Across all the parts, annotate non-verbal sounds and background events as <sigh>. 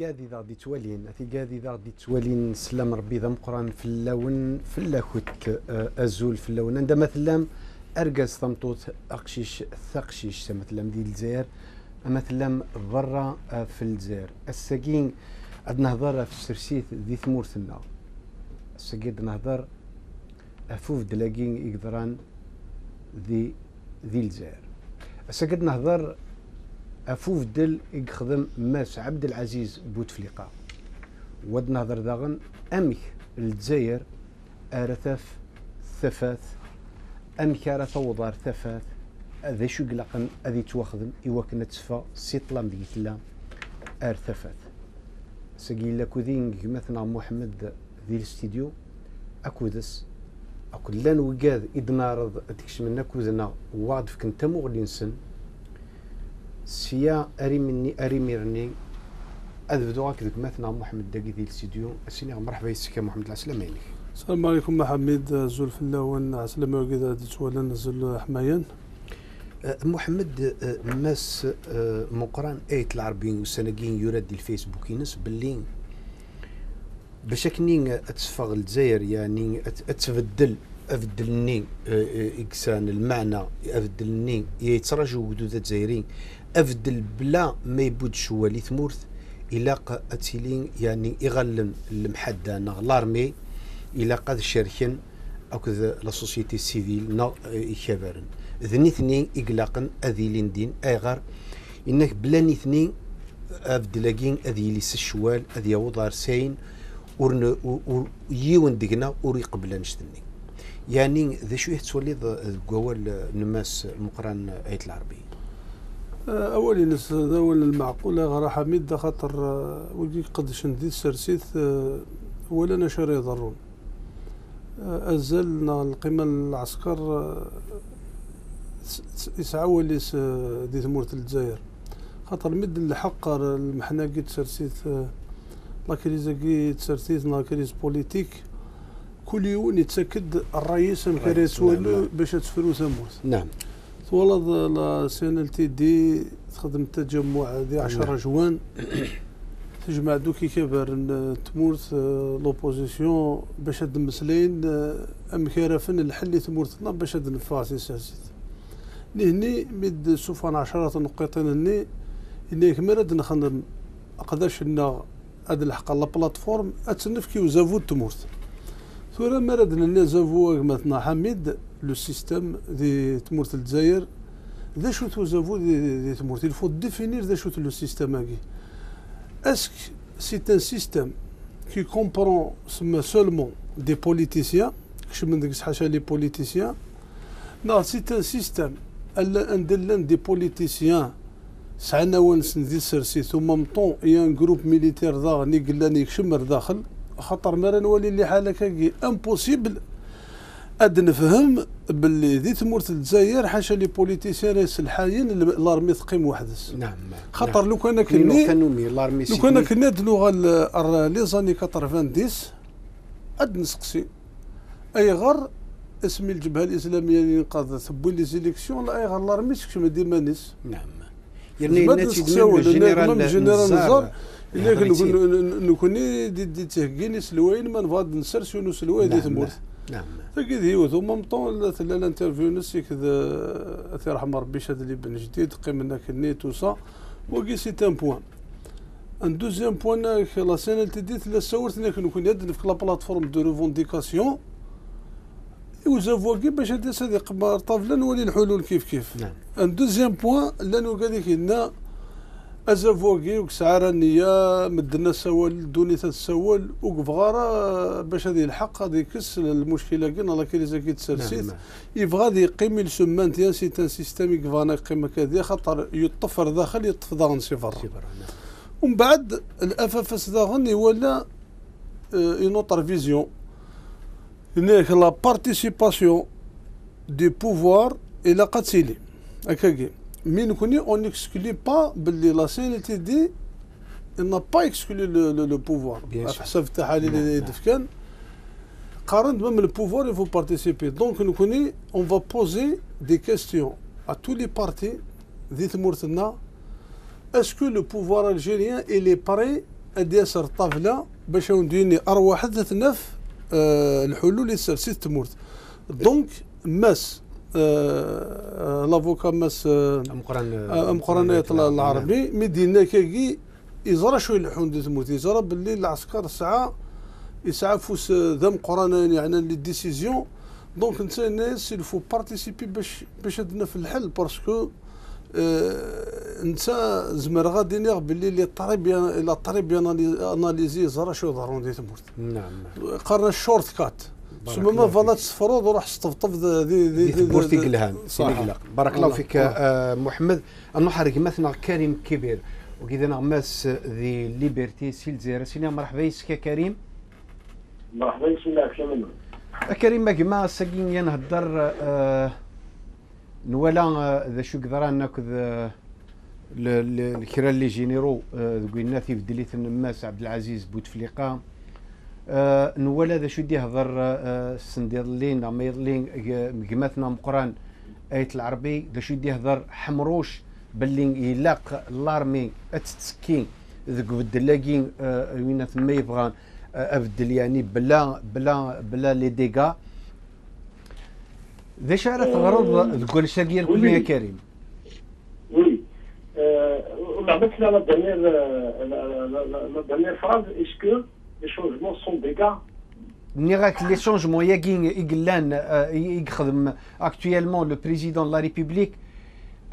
قاعد اذا غادي توالين اثي قاعد اذا غادي توالين سلام ربي ذا مقران في اللون في اللاكوت آه، أزول في اللون. عندما مثلا ارقص ثمطوط أقشيش ثقشيش مثلا دي الجزائر مثلا برا آه، في الجزائر. الساقين نهضر في السرسيت ذي ثمورثنا الساقين نهضر افوف دلاقين يقدران ذي ذي الجزائر. الساقين نهضر أفوف دل يخدم ماس عبد العزيز بوتفليقة. ود نهضر داغن أمك الجزائر ارثف ثفاث أمك ارث وضار ثفاث هذا شو قلقن أذي توخدم ايوا كنا تسفى سي طلام ديك لا ارثفات سقي لك ذين مثلا محمد ذي الاستديو اكودس اكو لأن وقاد إدنارض تكش من كوزنا واضف كنت مغلي نسن سيا أري مني أري ميرني. أذبدو هكذاك مثلا محمد داقي ذي الاستديو السيني مرحبا يسكا محمد العسلامة السلام عليكم محمد زول في اللون عسلامة وكذا تولى نزل حمايان أه، محمد أه، ماس أه، مقران ايت العربيين والسنقين يرد الفيسبوك ينس باللي باش كني اتفغ الجزائر يعني أتبدل افدلني إكسان المعنى افدلني يتراجعوا ودود الجزائريين أفدل بلا ما يبود شوالي ثمورث إلى أتيلين يعني يغلن المحدة لارمي إلى قد شركن أو لا سوسيتي سيفيل نا يخبرن ذني اثنين إقلاقا أذي لندين أيغار إنك بلا نثنين أفدلاقين أذي لي سشوال أذي وضار سين ورن يون دقنا وري قبل نشتني يعني ذا شو يتولي قوال نماس مقران آية العربي أولي نس أول المعقولة غرا حميد خاطر أه، ولي قد شندي السرسيث أه، ولا نشر يضرون أزلنا القمة العسكر يسعى ليس دي ثمورة الجزائر. خاطر مد الحق المحناقي تسرسيت لا كريز كي تسرسيت لا كريز بوليتيك. كل يوم يتسكد الرئيس مكريس نعم. باش تفرو ثمورة نعم. تولد لا سي إل تي دي تخدم التجمع دي 10 نعم. جوان. تجمع دوكي كبر تمورت لوبوزيسيون باش هاد المسلين أم كيرفن الحل تمورتنا باش هاد نفاسي ساسيت نهني مد سوفان عشرة نقيطين هني إني كمرد نخدم أقداش إن هاد الحق لا بلاتفورم أتنف كي وزافو تمورت ثورا مرد لنا زافو مثلا حميد لو سيستم دي تمورت الجزائر ذا شو توزافو دي, دي تمورت الفو ديفينير ذا شو لو سيستم هاكي اسك سي ان سيستم كي كومبرون سما سولمون دي بوليتيسيان كش من ديك حاشا لي بوليتيسيان نو سي ان سيستم الا ندلن دي بوليتيسيان سعنا ونس ندي سرسي ثم مطون يان جروب ميليتير ذا ني قلاني يكشمر داخل خاطر مرا نولي اللي حالك امبوسيبل اد نفهم باللي ذي تمورت الجزائر حاشا لي بوليتيسيان يسلحاين لارمي ثقيم وحدس نعم خاطر لو كان كني لو كان كني دلوغ لي زاني 90 اد نسقسي اي غر اسم الجبهه الاسلاميه اللي انقذت ثبوا لي زيليكسيون لا غير الله رميش كما ديما نيس نعم يعني الناتج من الجنرال نزار الا نكوني دي تهكيني سلوين ما نفاد نسرسو نو سلوين دي نعم، ثمورت نعم. فكيد هي ثم مطون لا الانترفيو نسي كذا اثي رحمه ربي شاد اللي بن جديد قيمنا كني تو سا وكي سي ان بوان. أن دوزيام بوان لا سين تديت لا سورت نكون يد في لا بلاتفورم دو ريفونديكاسيون. وزافواكي باش هاد هذه قبار طافله نولي الحلول كيف كيف. نعم. أن دوزيام بوان لأنه قال لنا ازافواكي وكسعارة النية مدنا سوال دوني تسول وكفغارا باش هذه الحق هذه كس المشكلة كنا لا كريزا كي تسرسيت نعم. يبغى هذه يقيم السمان تيان سي تان سيستيمي كفانا يقيم كذا خاطر يطفر داخل يطف داغن صفر نعم. ومن بعد الافافس داغن يولى اون اوتر فيزيون هناك لا بارتيسيباسيون دي بوفوار إلى قتيلي هكاكي مي نكوني اون اكسكلي با باللي لا سينيتي دي n'a با اكسكلي لو بوفوار حسب التحاليل اللي يدف كان قارنت ميم البوفوار يفو بارتيسيبي دونك نكوني اون فا بوزي دي كيستيون ا تو لي بارتي ذي ثمورتنا اسكو لو بوفوار الجيريان الي بري اد ياسر الطاوله باش نديني أروح تنف آه الحلول اللي سيت تمورت دونك ماس آه لافوكا ماس مقران آه العربي. مدينة كاكي يزرى شوية الحون دي تموت يزرى باللي العسكر الساعة يسعى فوس ذم قران يعني لي ديسيزيون. دونك انت الناس يلفو بارتيسيبي باش باش عندنا في الحل. باسكو انت زمر غادي نيغ باللي لي طري بيان لا طري بيان أناليزي زرا شو ضرون دي تمورت نعم قرنا الشورت كات. سما ما فالات الفروض وراح استفطف ذي ذي ذي بورتي قلهان. بارك الله فيك آه محمد. النحرق مثلا كريم كبير. وكذا نغماس ذي ليبرتي سيل زيرا سينا مرحبا. يسكا كريم. مرحبا. يسكا كامل كريم. ما كما ساكين ينهضر آه نوالا ذا شو قدرا ناكد الكرا اللي جينيرو قلنا في بدليت النماس عبد العزيز بوتفليقة. آه نوالا ذا شو دي هضر آه سنديرلين ما يضلين مقماتنا مقران آيت العربي ذا شو دي هضر حمروش باللي يلاق لارمي أتسكين ذوك بدلاكين آه وين ثما يبغى ابدل يعني بلا بلا بلا لي ديغا ذا شعر تغرض تقول الشرقيه الكل يا كريم؟ وي لعبت لا لا فراز اسكو لي شونجمون سون لي شونجمون ياكين يقلان يخدم اكتويلمون لو بريزيدون لا ريبوبليك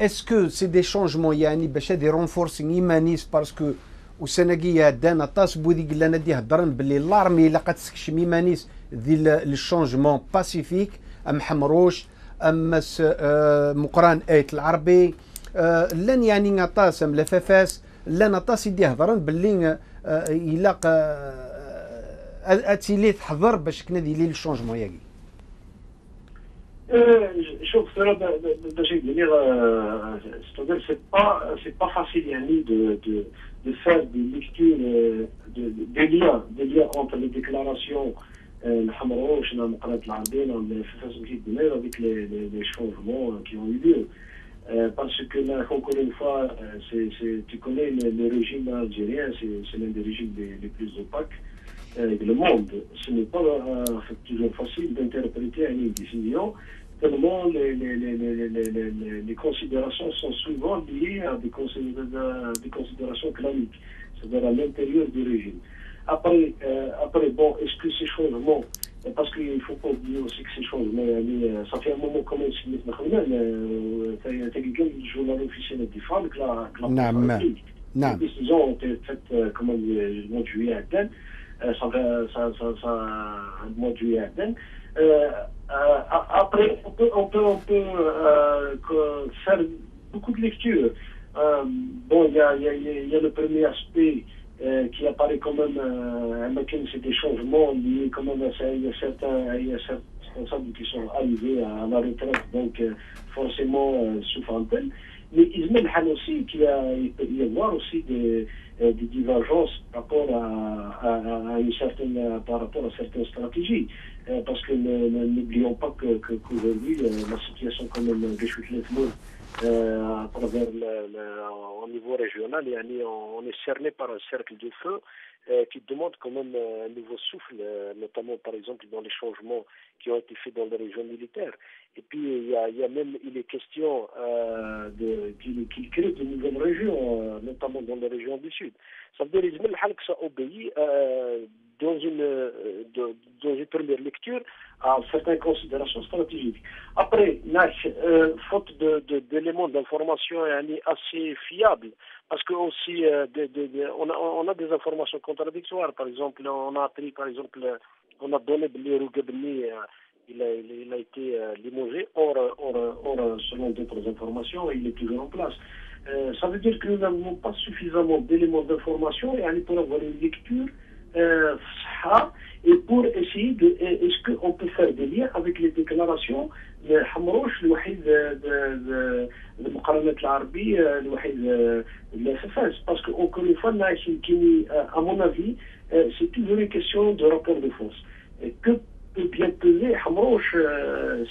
اسكو سي دي شونجمون يعني باش هادي رونفورسينغ ايمانيس باسكو وسناكيا دانا طاس بودي قلنا دي هضرن باللي لارمي لا تسكشم ايمانيس ذي الشونجمون باسيفيك ام حمروش ام مقران ايت العربي لن يعني نطاس ام لفافاس لن نطاس يدي هضرن باللي يلاق اتيلي تحضر باش كنا دي لي الشونجمون ياكي شوف باش dire c'est-à-dire c'est pas c'est pas facile يعني de de de faire des lectures des liens des liens entre les déclarations الحمراء وشنا مقالات العربية في فاس مجيد دمير avec les, les, les changements qui ont eu lieu. Euh, parce que là, encore une fois, c'est, c'est, tu connais le, le régime algérien, c'est, c'est l'un des régimes les, les plus opaques le monde. Ce n'est pas euh, toujours facile d'interpréter une décision tellement les, les, les, les, considérations sont souvent liées à des, considérations claniques, c'est-à-dire à l'intérieur du régime. Après, euh, après bon, est-ce que ces changements, parce qu'il ne faut pas oublier aussi que ces changements, euh, ça fait un moment quand même, si tu quelqu'un du journal officiel de défendre que la, que la, la décision ont été faites, comment dire, juillet à Athènes le mois de juillet Aden. Euh, après, on peut, on peut, on peut euh, faire beaucoup de lectures. Euh, bon, il y a, y, a, y a, le premier aspect euh, qui apparaît quand même, euh, c'est des changements liés quand même à il y a certains, il y a certains responsables qui sont arrivés à, la retraite, donc euh, forcément euh, sous Fontaine. Mais Ismaël Han aussi, qui a, il peut y avoir aussi des, des divergences par rapport à, à, à, une certaine, par rapport à certaines stratégies. Euh, parce que n'oublions pas que, qu'aujourd'hui, euh, la situation quand même euh, à travers le, au niveau régional, on, on est cerné par un cercle de feu euh, qui demande quand même un nouveau souffle, euh, notamment par exemple dans les changements qui ont été faits dans les régions militaires. Et puis il y a, même il est question euh, qu'il, qu'il crée de nouvelles régions, notamment dans les régions du sud. Ça veut dire que ça obéit dans une, de, dans une première lecture à certaines considérations stratégiques. Après, euh, faute de, de, d'éléments d'information assez fiables, parce que aussi euh, de, de, on, a, on a des informations contradictoires. Par exemple, on a appris, par exemple, on a donné les Rougabni, il a, il a été limogé. Or, or, or, selon d'autres informations, il est toujours en place. Euh, ça veut dire que nous n'avons pas suffisamment d'éléments d'information et pour avoir une lecture euh, et pour essayer de est-ce qu'on peut faire des liens avec les déclarations حمروش الوحيد المقارنات العربية الوحيد الأساس parce que encore une fois à mon avis c'est toujours une question de rapport de force et que peut bien peser Hamrouch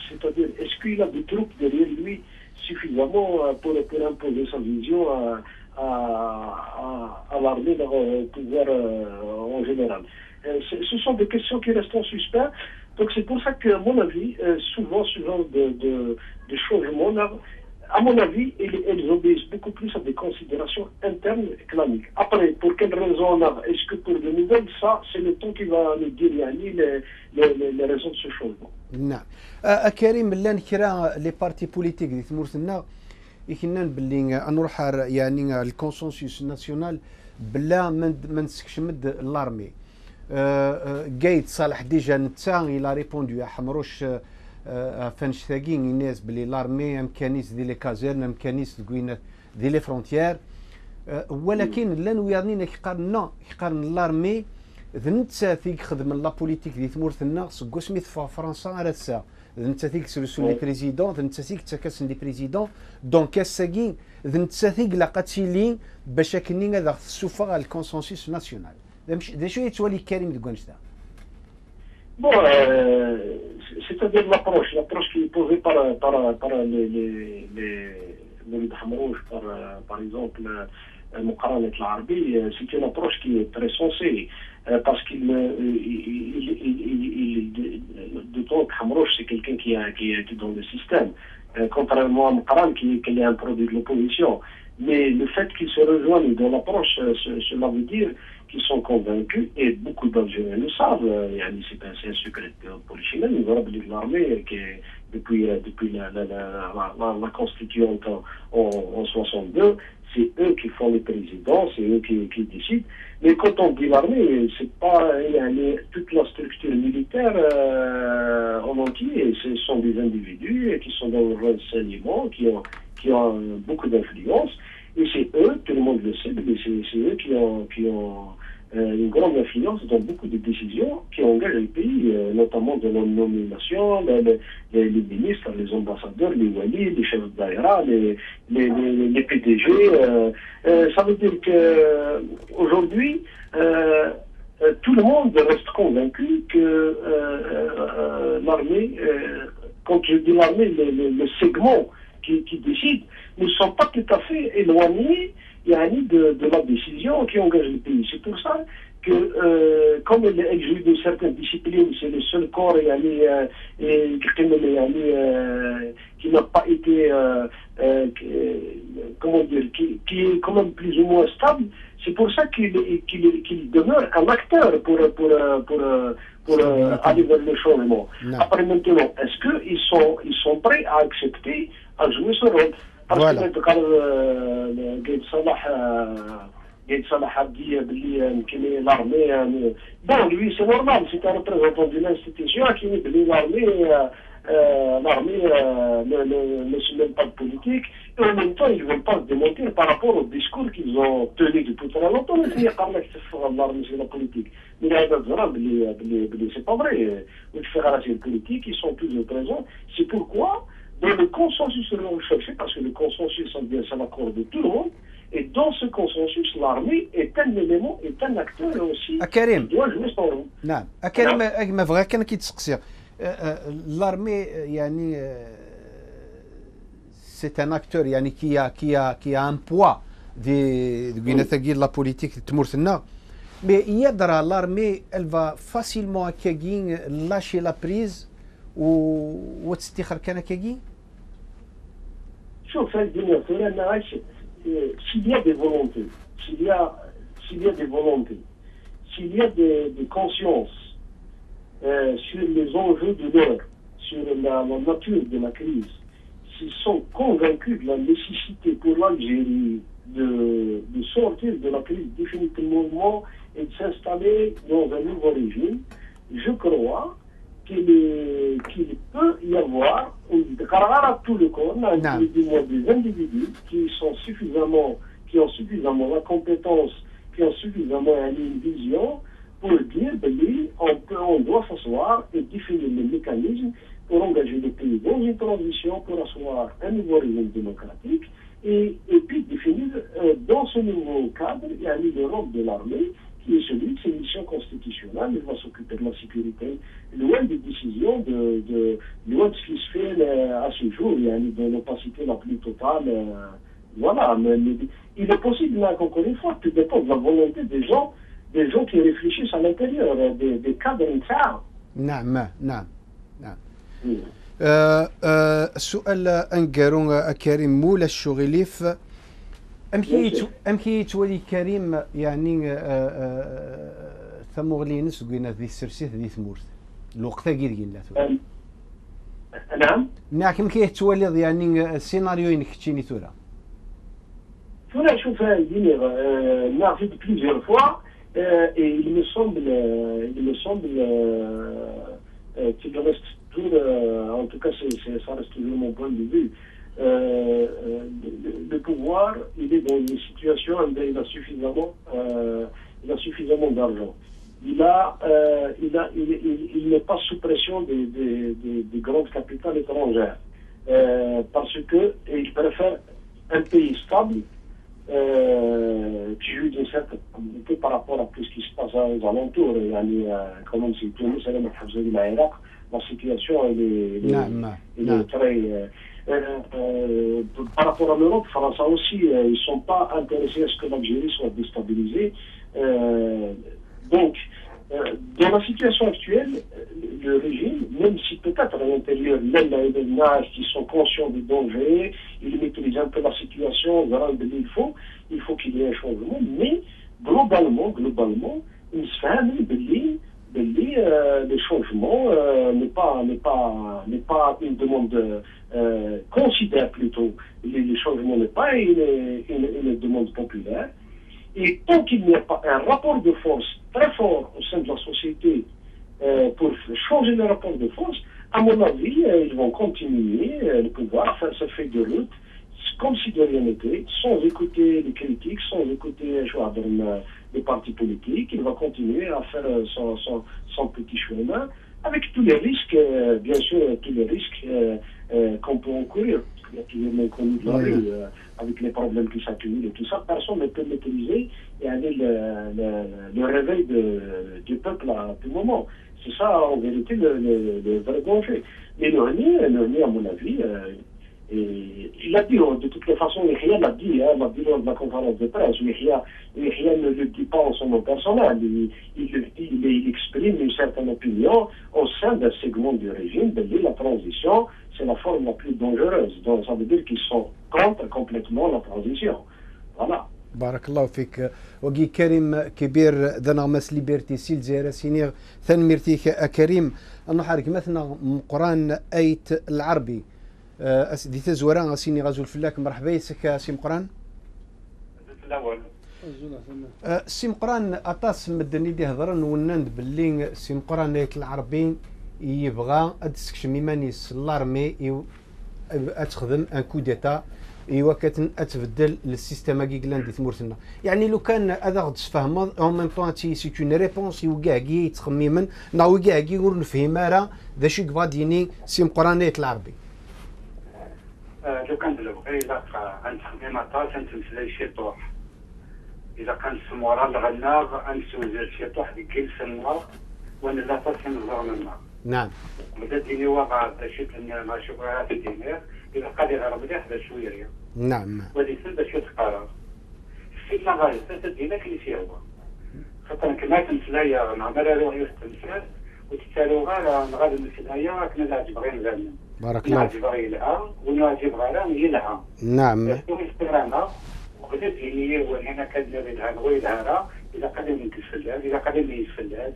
c'est-à-dire est-ce qu'il a des troupes derrière lui suffisamment pour, pour imposer sa vision à, à, à, à l'armée pouvoir euh, euh, en général. Euh, ce sont des questions qui restent en suspens. Donc c'est pour ça qu'à mon avis, souvent, souvent de, de, de changements, à mon avis, elles, obéissent beaucoup plus à des considérations internes économiques. Après, pour quelles raisons là Est-ce que pour de nouvelles, ça, c'est le temps qui va nous dire les, les, les, raisons de ce changement. Non. Euh, Karim, les partis politiques, يكنن باللي نروح يعني الكونسنسوس ناسيونال بلا ما نسكشمد لارمي قايد صالح ديجا نتا إلى ريبوندو حمروش فانش ثاقين الناس بلي لارمي امكانيس دي لي كازيرن امكانيس دي لي فرونتيير. ولكن لأن ويرنينا كيقارنا كيقارن لارمي ذنتا ثيك خدم لا بوليتيك دي ثمورتنا سكو سميث فرنسا على تسا ذنتا ثيك سلسل لي بريزيدون ذنتا ثيك تاكاس دي بريزيدون دونك كاساكين ذنتا ثيك لاقاتيلين باش كنين هذا السوفا الكونسنسوس ناسيونال ذا شو يتولي كريم دكونش Bon, euh, c'est-à-dire l'approche, l'approche qui est posée par, par, par les, les, les, les par, par exemple, المقارنة العربي c'est une approche qui est très sensée parce qu'il il, il, il, de temps Hamrouche c'est quelqu'un qui, a, qui, est dans le système. Contrairement à Moukaran qui, qui est un produit de l'opposition. Mais le fait qu'ils se rejoignent dans l'approche cela veut dire qui sont convaincus, et beaucoup d'Algériens le savent, c'est un, secret polichinelle, nous avons l'armée qui depuis, depuis la, la, la, la, constituante en, en, 62, c'est eux qui font les présidents, c'est eux qui, décident. Mais quand on dit l'armée, c'est pas toute la structure militaire euh, en entier, ce sont des individus qui sont dans le renseignement, qui ont, beaucoup d'influence. Et c'est eux, tout le monde le sait, mais c'est eux qui ont, une grande influence dans beaucoup de décisions qui engagent le pays, euh, notamment dans la nomination, les, ministres, les ambassadeurs, les wali, les chefs d'aéra, les, PDG. Euh, ça veut dire que aujourd'hui, tout le monde reste convaincu que l'armée, quand je dis l'armée, le, segment qui décide, ne sont pas tout à fait éloignés yani, de, de la décision qui engage le pays. C'est pour ça que, euh, comme elle, elle, joue de certaines disciplines, c'est le seul corps yani, euh, et, yani, euh, qui n'a pas été, euh, euh, comment dire, qui, qui, est quand même plus ou moins stable, c'est pour ça qu'il qu qu demeure un acteur pour, pour, pour, pour aller vers le changement. Non. Après maintenant, est-ce qu'ils sont, ils sont prêts à accepter, à jouer ce rôle? Voilà. قايد صلاح قايد صلاح dit باللي يمكن l'armée bon lui c'est normal c'est un représentant d'une institution qui dit باللي l'armée pas de politique et en même temps ils ne veulent pas se démentir par rapport au discours qu'ils ont tenu depuis très longtemps mais هي قال لك l'armée c'est la politique mais هذا الزرا باللي باللي باللي c'est pas vrai والفيغاراسيون البوليتيك ils sont tous présents c'est pourquoi dans le consensus que l'on cherchait, parce que le consensus, c'est l'accord de tout le monde, et dans ce consensus, l'armée est un élément, est un acteur aussi كريم qui doit jouer son rôle. نعم كريم ما بغا كان كيتسقسي l'armée يعني c'est un acteur يعني qui a qui a qui a un poids des de ثقي لا بوليتيك تمرثنا mais يدرى l'armée elle va facilement acquérir lâcher la prise وتستخر كان كاكي شوف الدنيا انا s'il y a des volontés s'il y a s'il y a des volontés s'il y a des, des consciences euh, sur les enjeux de l'heure sur la, la, nature de la crise s'ils sont convaincus de la nécessité pour l'Algérie de, de sortir de la crise définitivement et de s'installer dans un nouveau régime, je crois qu'il qu peut y avoir à tout le corps, des individus qui sont suffisamment, qui ont suffisamment la compétence, qui ont suffisamment une vision pour dire, ben, on, peut, on doit s'asseoir et définir les mécanismes pour engager le pays dans une transition, pour asseoir un nouveau régime démocratique, et, et puis définir euh, dans ce nouveau cadre, il y a le rôle de l'armée, qui est celui de ses missions constitutionnelles. Il va s'occuper de la sécurité, loin des décisions, de, de, loin de ce qui se fait à ce jour, il y a dans l'opacité la plus totale. Voilà, mais, il est possible, là, encore une fois, tout dépend de la volonté des gens, des gens qui réfléchissent à l'intérieur, des, des cadres نتاعهم. نعم نعم نعم. آه آه السؤال انكارون كريم مولا الشغليف أم كي أم كي تولي كريم يعني آه آه ثموغلينس قلنا ذي السرسيت ذي ثمورت الوقت كير لا نعم. نعم كم كي تولي يعني السيناريو انك تشيني تورا تورا شوف ديني نعرف بليزيور فوا il me semble, il me semble qu'il reste tout, en tout cas ça reste toujours mon point de vue, euh, le, le, pouvoir, il est dans une situation, il a suffisamment, euh, il a suffisamment d'argent il, a, euh, il, a, il, il, il n'est pas sous pression des, des, des, des grandes capitales étrangères. Euh, parce que il préfère un pays stable euh, qui joue d'une certaine stabilité par rapport à tout ce qui se passe aux alentours. يعني quand même c'est Tunis, elle est l'Irak, la situation elle est, elle est, elle est très... Euh, euh, par rapport à l'Europe, France aussi, euh, ils ne sont pas intéressés à ce que l'Algérie soit déstabilisée. Donc, dans la situation actuelle, le régime, même si peut-être à l'intérieur, même les ménages qui sont conscients du danger, ils maîtrisent un peu la situation, voilà, il faut, il faut qu'il y ait un changement, mais globalement, globalement, il se de euh, le changement euh, n'est pas une demande euh, considère plutôt. Le, le changement n'est pas une, demande populaire. Et tant qu'il n'y a pas un rapport de force très fort au sein de la société euh, pour changer le rapport de force, à mon avis, ils vont continuer le pouvoir faire ce fait de lutte comme si de sans écouter les critiques, sans écouter, je vois, les partis politiques. Il va continuer à faire euh, son, son, son petit chemin avec tous les risques, euh, bien sûr, tous les risques qu'on peut encourir. Il y a toujours l'inconnu de la rue avec les problèmes qui s'accumulent et tout ça, personne ne peut maîtriser et aller le, le, le réveil de, du peuple à tout moment. C'est ça, en vérité, le, le, vrai danger. Mais le Renier, à mon avis, euh, il a dit, de toutes les façons, Yahya l'a dit, hein, l'a dit lors de la conférence de presse, Yahya, ne le dit pas en son nom personnel, il, il, il, il exprime une certaine opinion au sein d'un segment du régime, de la transition, c'est la forme la plus dangereuse. Donc ça veut dire qu'ils sont contre complètement la transition. Voilà. بارك الله فيك وقي كريم كبير دنا مس ليبرتي سيل زيرا سينير ثان ميرتيك كريم انه حرك مثلا مقران ايت العربي دي تزورا سيني غازول فلاك مرحبا يسك سي مقران سي مقران أطاس مدني دي هضرن ونند باللي سي مقران العربي يبغى تسكشم ايمانيس لارمي أتخدم أن كو ديتا إيوا كتن أتبدل السيستم كي كلان دي تمورتنا يعني لو كان هذا غد تفهم اون ميم طون تي سي اون ريبونس يوكا كي تخميمن ناو كاع كي ور نفهم راه ذا شي كفاديني سي مقرانيت العربي. لو كان بلغي الا غنتخدم طاس نتمثل شي طوح اذا كان سمورا الغناغ انسوزر شي طوح ديك كيل سمور وأنا لا طاس نزور منها نعم. بدا ديني واقع شفت ما شوفها في الدماغ اذا قادر غير مليح باش شوية نعم. سل باش يتقرر في غادي تدينا كل شيء هو خاطر كما تمثلايا نعمل روحي في التمثال وتتسالو غير غادي نمثلايا كنا نعجب غير نغني بارك الله نعجب غير يلعب ونعجب غير يلعب نعم. أنا وغدا ديني وأنا كندير لها نغوي إذا قدر نتفلال إذا قدر يتفلال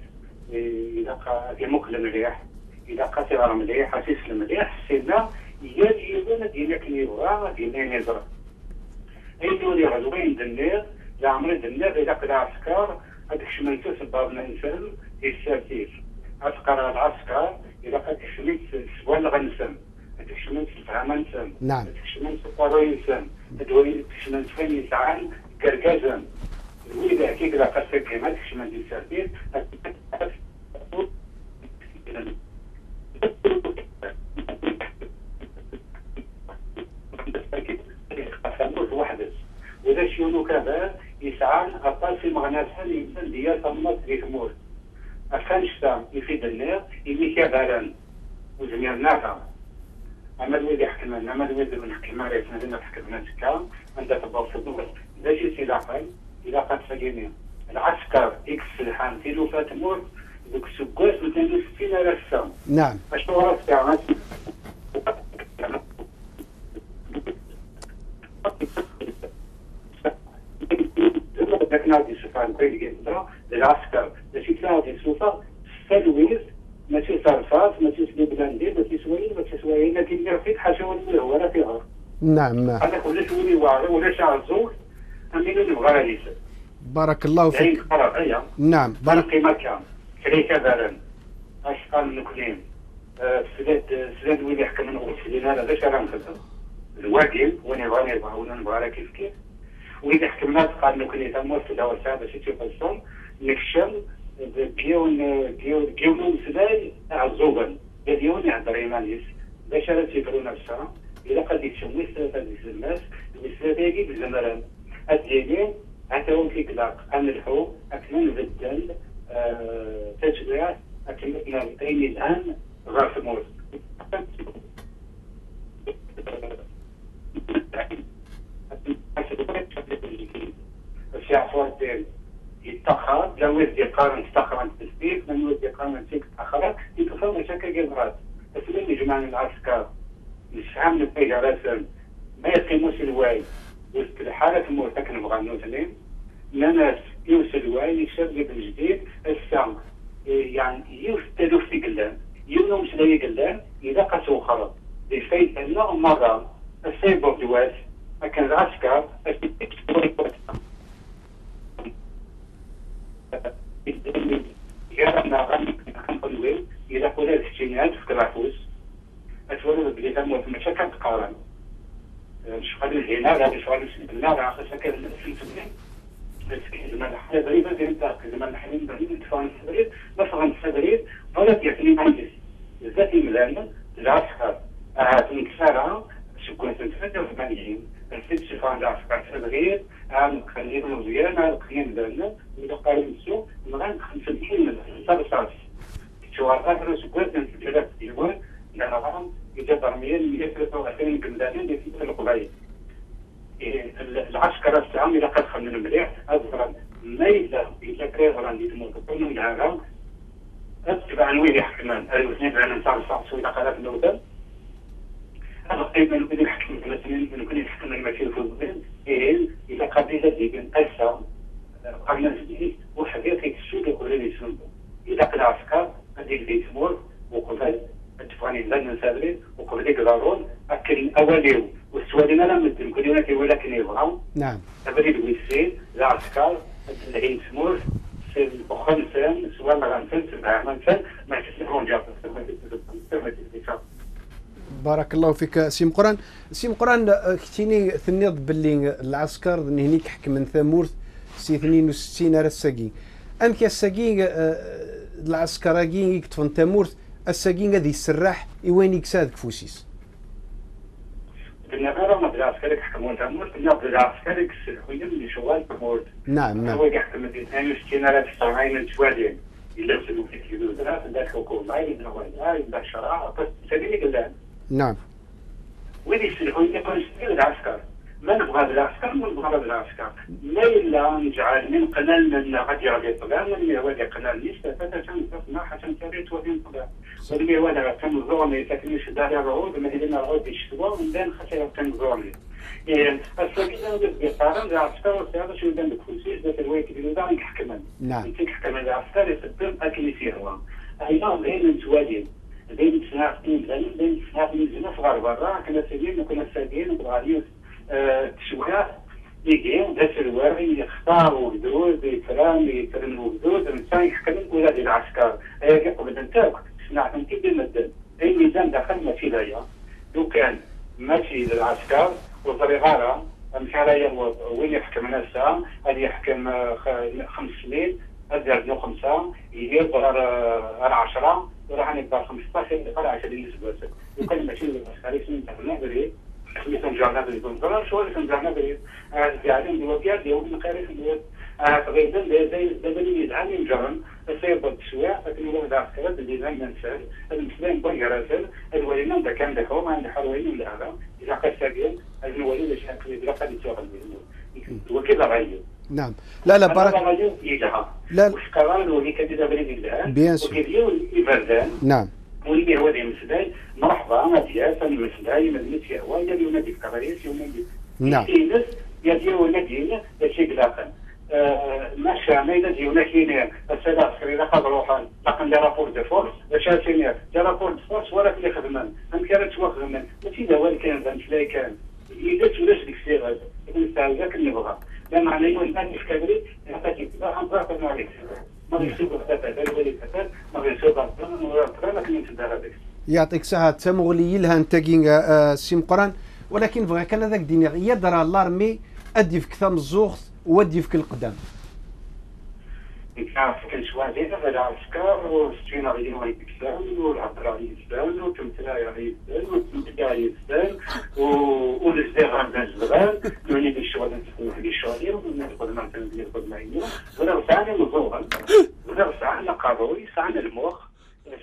إذا في مقل مليح إذا قصير مليح اسيس مليح سينا يا ديالنا دينا كنيبغى دينا نزرع أي دولي غزوين دنير لا عمري دنير إذا قد عسكر هذاك شميتو سباب الانسان يساتير عسكر العسكر اذا قد شميت سوال شميت الفهم انسان نعم. قارو انسان هذاك شميت فين يسعان؟ كركازا وإذا كيك لا قصة كما تكشم عندي ساتير وحدث وإذا شيونو كذا يسعى أبطال في مغناطها الإنسان ديال تمت في ثمور شتا يفيد النار يمي كباران وزمير نافع. أما الوالد يحكم أما الوالد نحكم عليه سنه نحكم نتكا عندها تبقى في الدول لا سلاح إلى فقيني العسكر إكس سلحان تيلو تموت ذوك السكوات 260 الف سنه نعم. اشنو راه تاعنا نادي سفان بين جندا العسكر ماشي نادي سوفا سلويز ماشي صرفات ماشي سليبلاندي ماشي سوين ماشي سوين لكن يعطيك حاجة ولا هو راه فيها نعم هذاك ولا شوني واعر ولا شعر زور امين نبغى ليس بارك الله فيك نعم بارك قيمة كام شريكة بارن اش قال نكلين سلاد سلاد وين يحكم من غوث لنا لا باش راه نخدم الواجب وين يبغى يبغى ولا نبغى كيف كيف وإذا حكمنا قال نكلين تموت في الأول ساعة باش تشوف الصوم نكشم كيون كيون كيون سلاي عزوبا ديون يهضر يمانيس باش راه تيفرو نفسها. إلا قد يتشوي ثلاثة الناس الثلاثة يجي بالزمران الدينين عتاهم في كلاق. أنلحو أكمل نبدل آه، تشريع أكمل نعطيني الآن غاف موت الشيء فورتين يتخذ لو يدي قارن تخرج تسبيك لو يدي قارن تيك تخرج يتفهم مشاكل جبرات بس من يجمعنا العسكر مش عامل بيج رسم ما يقيموش الواي وسط الحالة الموت نبغى نوزلين ناس يوصل واي يشرب بالجديد السام يعني يفتدوا في قلان يوم مش لاقي قلان إذا قسوا خرب. بفايت أنه مرة السيبر دواس لكن العسكر era una rally que trabajan con web y era fuera de في كرافوس اتولد بلي غنموت ماشي كنتقارن شغل هنا غادي شغل هنا راه خاصها كان في تمنين المال حنا بريد غادي نتاك المال حنا بريد نتفاهم بريد نسيت شي حاجة في عشان غير عام خلينا مزيان عام خلينا بالنا الا قال نسو نغان خمسة ديال صار صار شو غادي نسكت نسكت ديوان لأن غرام اجا برميل 123 بلدان اللي في القبائل العسكر تاعهم الا قد خمن مليح اظهر ما الا الا كيظهر اللي الموظفين من هذا اتبع وين يحكمان الاثنين بعنا نتاع الصعص واذا قالت نوبل هذا قيمه من يحكم مثلا اللي كي ولكن يبغاو نعم. بارك الله فيك. سي مقران سي مقران آه، كتيني ثنيض باللي العسكر هنيك حكم من ثمورث سي 62 على الساقي ام كي الساقي العسكر يكتفن ثمورث الساقي غادي يسرح ايوين يكساد كفوسيس قلنا غير ما حكمون اللي نعم نعم. هو يحكم 62 على 90 سوالين إلا سلوك كيلو ثلاثة ذاك حكومة إلا ولا إلا شرع بس سبيلي قلنا نعم. وين يسلحوا يكون سبيل العسكر؟ ما نبغى بالعسكر ما نبغى بالعسكر لا إلا نجعل من قنال من غادي غادي طلع من يوالي قنال ليش فتاة ما حسن تريت وين طلع ولم يوالي كان زوني تكنيش داري العود ما إلينا العود يشتوا ومن بين خسر كان زوني السبيل بيقارن العسكر وسيادة الكوسيس ذات نعم. العسكر يسبب أكل فيها أيضا بين بين سناقين بين سناقين زنا صغار برا كنا سايقين وكنا سايقين وبغاليوس تشويه يجي ذات الواري يختار وجدود يكرم يكرم وجدود الانسان يحكم ولاد العسكر. هي قبل انت سمعت انت بالمدن أي ميزان دخل ماشي ليا لو كان ماشي للعسكر وطريقة مشى عليا وين يحكم الساعة هذه يحكم آه، خمس سنين هذا خمسة يدير على 10 وراح نقدر 15 يقدر 20 نسبه لو كان ماشي للعسكري سنين تاعنا بريد مثل جانا بالكونترول شو اللي جانا بريد قاعدين من خير في البلاد تقريبا زي اللي يدعم يجرن سيبقى التسويع لكن هو ذا اختلاف اللي لم ننسى المسلم بغي راسل الولينا ذا كان ذاك هو ما عنده حلوين ولا هذا اذا قد ساقين الولينا شاكل اذا قد يتوغل وكذا غير نعم. لا لا بارك لا لا. وش قرار الولي كذا بريد الله بيان سور. وكذا يبردان نعم. ولي هو ذي مسداي مرحبا ما تياس أنا مسداي مدينة يهوى يدي ونادي في كباريس يوم نعم. يدي يدي ونادي يشي قلاقا ما ديونا كينير السيد عسكري لا قد روحان. لكن دي رابور دي فورس. باش سينير دي رابور دي فورس ولا كلي خدمان. هم كانت خدمان. ماشي دا وين كان؟ مش كان. إذا تولاش ديك الصيغة يقول تاع ذاك اللي بغا ولي فتاة ما بيسوق لكن ينتبه هذاك يعطيك الصحة تمغلي لها انتاكين آه، سي مقران ولكن بغا كان هذاك دينيغ يدرى لارمي ادي كثام الزوخ ودي في القدام. كان كل شوية على العسكر وستوينا غادي هو يتكسل والعبرة يتسال وتمثلا يتسال والتمثلا يتسال والزداغ عندنا الزغال نولي دي الشغل نتكلم في الشغل وناخذ مثلا ناخذ معين ولا ساعنا مزوغا ولا ساعنا قروي ساعنا المخ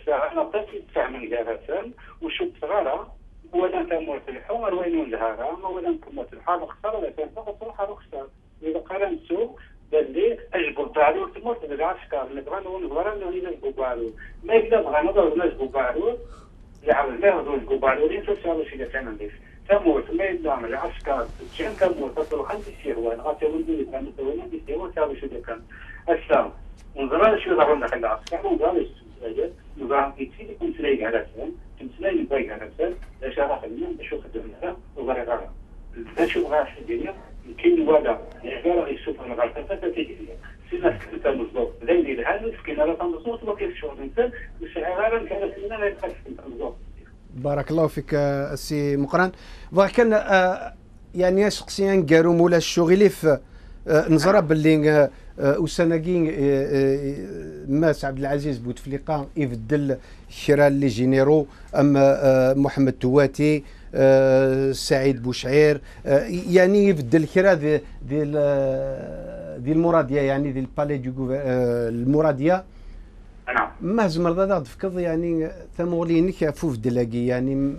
ساعنا طفل تاع من جارسان وشوف صغارة ولا تموت الحمر وين الهرم ولا تموت الحرب خسر ولا تنفق الحرب خسر إذا قارنتو باللي اجبر بارو تموت العسكر نبغى نبغى نجبو بارو ما إذا بغى نضرب نجبو بارو يعرف لا نجبو بارو لين تساوي شي كان تموت ما يدعم العسكر تشين تموت تصل خمس سيروان غاتي ولدي كان مسوي دي سيروان تساوي شي كان هسا نظرا شو ضرب داخل العسكر وقال نظام يتسيدي كنت لاقي على كنت لاقي باقي على سن لا شرح لنا شو خدمنا وغير غير لا شو غاش الدنيا كاين ولا عباره بارك الله فيك آه، السي مقران كان آه، يعني شخصيا قالوا مولا الشغلي في آه، نزرى باللي وسناكين ماس عبد العزيز بوتفليقة يبدل شرا اللي جينيرو اما محمد تواتي سعيد بوشعير يعني يبدل كرا دي دي دي المرادية يعني دي البالي دو المرادية. نعم. ما زمر ذا تفكض يعني ثمولينك فوف دلاقي يعني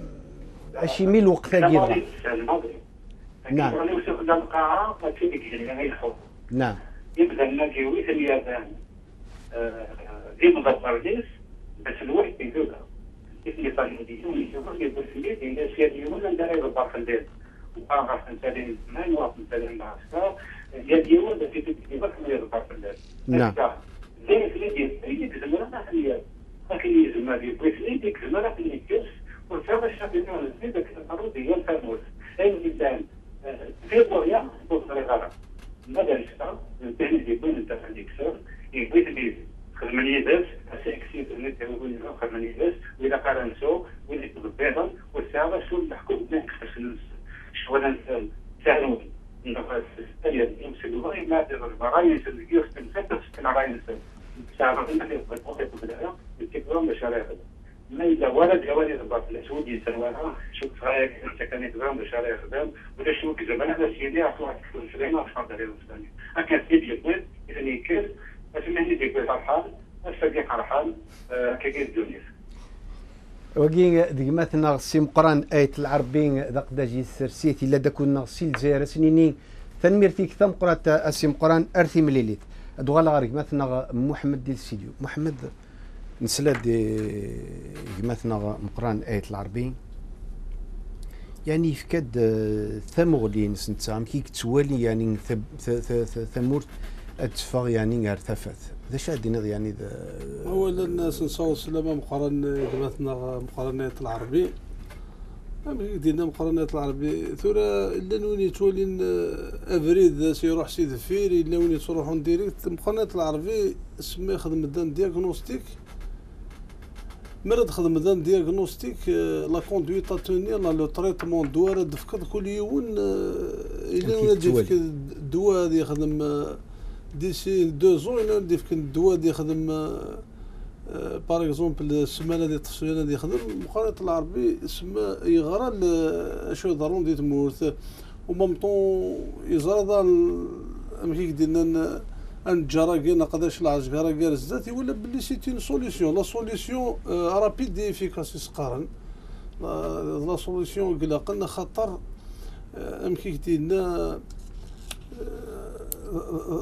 اشي ميل وقت الماضي نعم. نعم نعم. يبدأ الناجيوي في اليابان دي مضبرديس بس الواحد يقولها اللي صار يديهم يشوفوا يقول في اليد الناس يديهم لا ندير يضبر في البيت وقاعد مثلا الزمان واقف مثلا العسكر يديهم بس يديهم ما يضبر في البيت نعم. زي في اليد يديك زمرة ما هي لكن يزمر يبغي في يديك زمرة في الكيس وصار الشاب يقول زيدك الأرض هي الفاموس أي إنسان في بوريا توصل غلط ماذا يشتغل؟ التهنيد يكون انت عندك سر يبغي تبي خدمني بس اسيكسي النت خدمني بس واذا قال نسو واللي بيضا والساعة شو نحكم نكسر شغل سهلون يمسك الغاية ما بغاية الجيوس تنفتح ستنا غاية ساعة ما تقدر تقوم بالدعاء التكرار مشاريع ما إذا ولد يا ولد البطل الأسود يسويها شوف هاي أنت كان يتغام بشارع خدام ولا شو كذا بنا بس يدي أطلع في الفلانة أصحاب داري الثاني أكيد سيدي يقول إذا يكل ديك على حال كيف الدنيا. وكي ديما سي مقران ايت العربين ذاك داجي سرسيتي لا داكون سي الجزائر سنيني تنميرتي كثم قرات اسي مقران أرثي مليليت ادغال غارك مثلا محمد ديال السيديو. محمد نسلا دي مثلا مقران ايت العربين يعني فكاد ثمغلين سنتام كي توالي يعني ثمورت اتفاق يعني ارتفت ذا شادين يعني ذا هو الناس نصور سلامة مقارنة مثلا مقارنة العربي. دينا مقارنة العربي ثورة إلا نوني تولين أفريد سيروح سيد فيري إلا وين تروحون ديريكت مقارنة العربي اسمه يخدم دان دياغنوستيك. مرض خدم دان دياغنوستيك لا كوندويت تونير لو تريتمون دواء دفكر كل يوم إلا وين ديك الدواء هذا يخدم ديسي دو زون أنا ندير فيك الدواء دي يخدم باغ اكزومبل السمانه ديال التصويره دي يخدم المخالط العربي سما يغرى شو ضرون دي تمورت ومام طون يزرى ذا كيك ديالنا أن جراكي نقداش العرج كراكي ذاتي ولا باللي سيتي سوليسيون لا سوليسيون رابيد افيكاس سقارن. لا سوليسيون قلقنا خاطر ام كي كدينا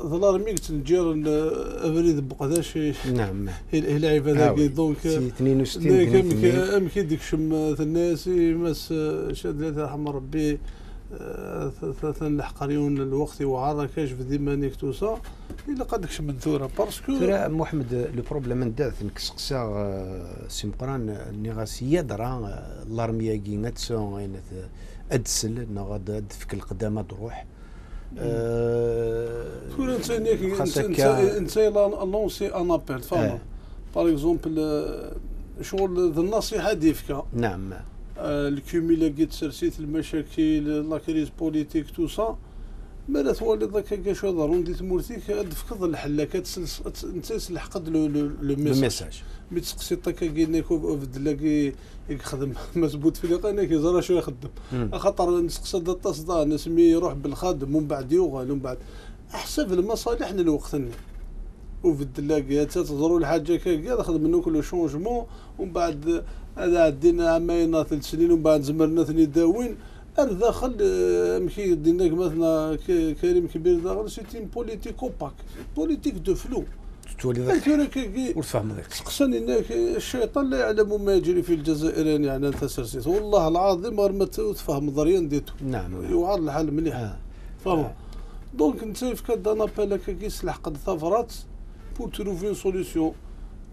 ظلال ميك تنجير أفريد بقداش نعم. هي لعيبه ذاك دونك 62 ام كي ديك شم الناس مس شاد رحم ربي الحقريون الوقت وعارة كاش في ديمانيك توسا إلا قد كش من ثورة باسكو ترى محمد لو بروبليم ندات نكسقسا سي مقران نيغاسيا درا لارميا كي نتسون أدسل نغاد ادفك القدامى تروح تقول انت انت انت لونسي ان ابل باغ اكزومبل شغل النصيحة ديفكا. نعم. الكوميلا كي تسرسيت المشاكل لا كريز بوليتيك تو سا مالا تولي ذاك كاع شو ضرون دي تمورتيك تفقد الحل أنت تلحق لو ميساج مي تسقسي طاكا كينيكو بدلاكي يخدم <laughs> مزبوط في لقا كي زرا شو يخدم. خاطر نسقسى التصدى نسمي يروح بالخادم ومن بعد يوغل ومن بعد. أحسب المصالح الوقت وفي الدلاقي تظهروا الحاجة كي خدم منو كل شونجمون. ومن بعد هذا عدينا عامين ثلاث سنين ومن بعد زمرنا ثني داوين. داخل مكي ديناك مثلا كريم كبير داخل سيتي بوليتيك اوباك بوليتيك دو فلو تولي ذاك وتفهم ذاك. سقسني انك الشيطان لا يعلم ما يجري في الجزائر يعني أنت سرسيت والله العظيم ما تفهم ضريان ديتو. نعم. يوعر الحال مليح. آه. فاهم آه. دونك أنت في كاد أنا بالك كي قد ثفرات بور تروفي سوليسيون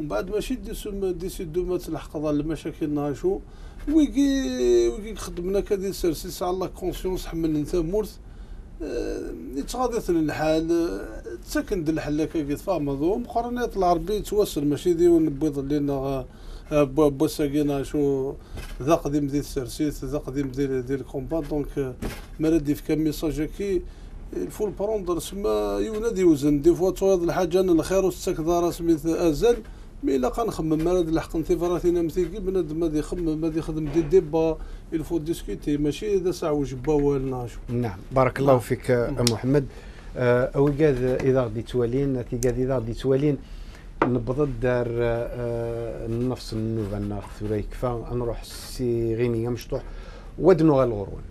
ومن بعد ماشي ديسيدو ما تلحق المشاكل ناشو ويكي ويكي خدمنا كدي سرسيس على كونسيونس حمل انت مورث. آه يتغاضي الحال؟ تسكن هكا فاهم هذو. مقارنات العربي توسل ماشي دي ونبيض لنا بوساكينا شو ذا قديم ديال السرسيس ذا قديم ديال ديال الكومبا. دونك مرادي في كم ميساج كي الفول بروندر سما يونادي وزن. دي فوا تويض الحاجة الخير واستكثر سميت أزل. مي إلا كنخمم الحق انتظاراتنا مثيكي بنادم غادي يخمم غادي يخدم دي ديبا الفو ديسكوتي ماشي إذا ساعة وجبة والنا نعم بارك الله نعم. فيك محمد. آه، أو قاد إذا غادي توالين قاد إذا غادي توالين نبض دار آه، نفس النوفا ناخذ ولا يكفى نروح سي غينيا مشطوح ودنو غالغرون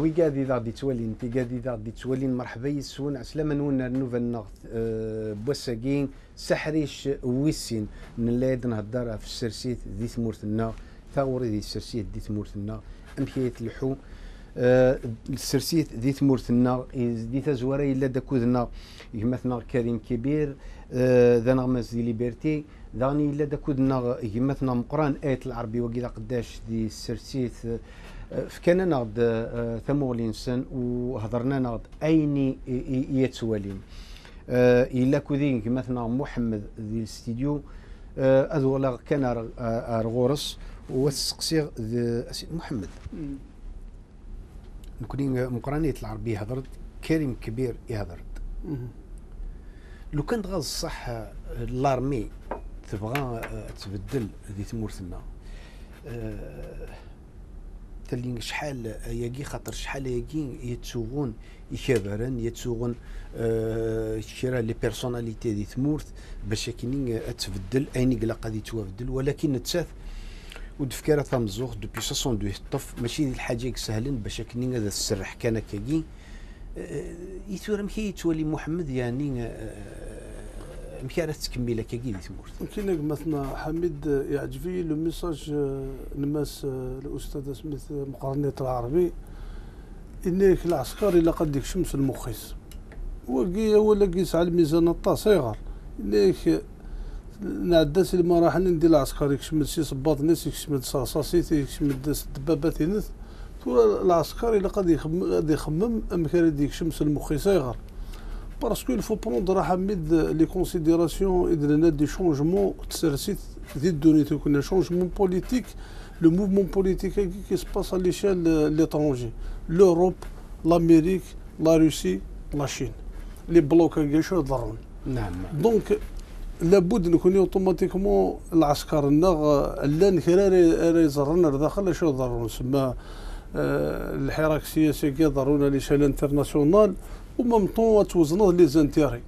وي قاعد ذا غادي انت قاعد ذا غادي تولين مرحبا يسون عسلامة نونا نوفل نغ بوساكين سحريش ويسين. نلايد نهدر في السرسيت ذي ثمورتنا ثاوري ذي السرسيت ذي ثمورتنا امكية الحو آه، السرسيت ذي ثمورتنا ذي تزوارا إلا داكودنا يمثنا كريم كبير. آه، ذا نغمس ذي ليبرتي. ذاني إلا داكودنا يمثنا مقران. آية العربي وقيدا قداش ذي السرسيت فكان نغد آه، ثمو الإنسان وهضرنا نغد ايني يتوالين آه، إلا كودين مثلا محمد ذي الاستديو أذولا كان أرغورس وسقسي محمد. نكوني مقرانية العربية هضرت كريم كبير يهضرت. لو كان غاز الصح لارمي تبغى آه، تبدل ذي ثمورتنا تلين شحال ياكي خاطر شحال ياكي يتسوغون يكابرن يتسوغون آه كرا لي بيرسوناليتي دي ثمورت باش كيني تبدل اين قلا قادي توبدل. ولكن تساث ودفكارة تمزوغ دوبي 62 طف. ماشي الحاجة سهلين باش كيني هذا السرح كان كاكي. آه يتورم كي يتولي محمد يعني آه مكانة تكمل كي دي تمورت يمكن مثلا حميد يعجبني لو ميساج نماس الأستاذ سميث مقارنة العربي. انك العسكري إلا قد ديك شمس المخيس وقي ولا قيس على الميزان الطا صغر انك نعداس ما راح ندير العسكري كشمد سي صباط ناس يكشمد صاصاصيتي يكشمد دبابات ينث العسكري إلا قد يخمم ام كان ديك شمس المخي صغر parce qu'il faut prendre Hamid les considérations et de des changements un changement politique le mouvement politique qui se passe à l'échelle de l'étranger l'Europe l'Amérique la Russie la Chine les blocs donc لابد نكون اوتوماتيكمون العسكر النغ لأن كرا يزرنا داخل شو ضرون سما الحراك السياسي كي ضرونا ليشال انترناسيونال ومام طون توزنوا لي زانتيري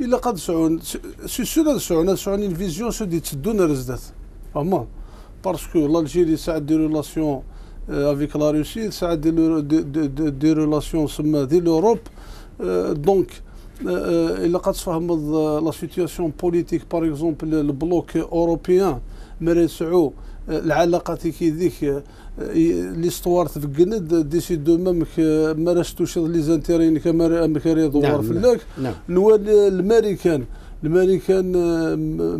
إلا قد سعون سي سور سعون سعون اون فيزيون سو دي تسدون رزدات اما باسكو لالجيري ساعد دي ريلاسيون افيك لا روسي ساعد دي, ريلاسيون سما دي لوروب دونك إلا قد تفهم لا سيتياسيون بوليتيك باغ اكزومبل البلوك اوروبيان مرسعو العلاقات كي ذيك ليستوار تفقند ديسي دو مامك ما راش لي زانتيرين كما مكاري دوار نعم فلاك نعم نوال الماريكان الماريكان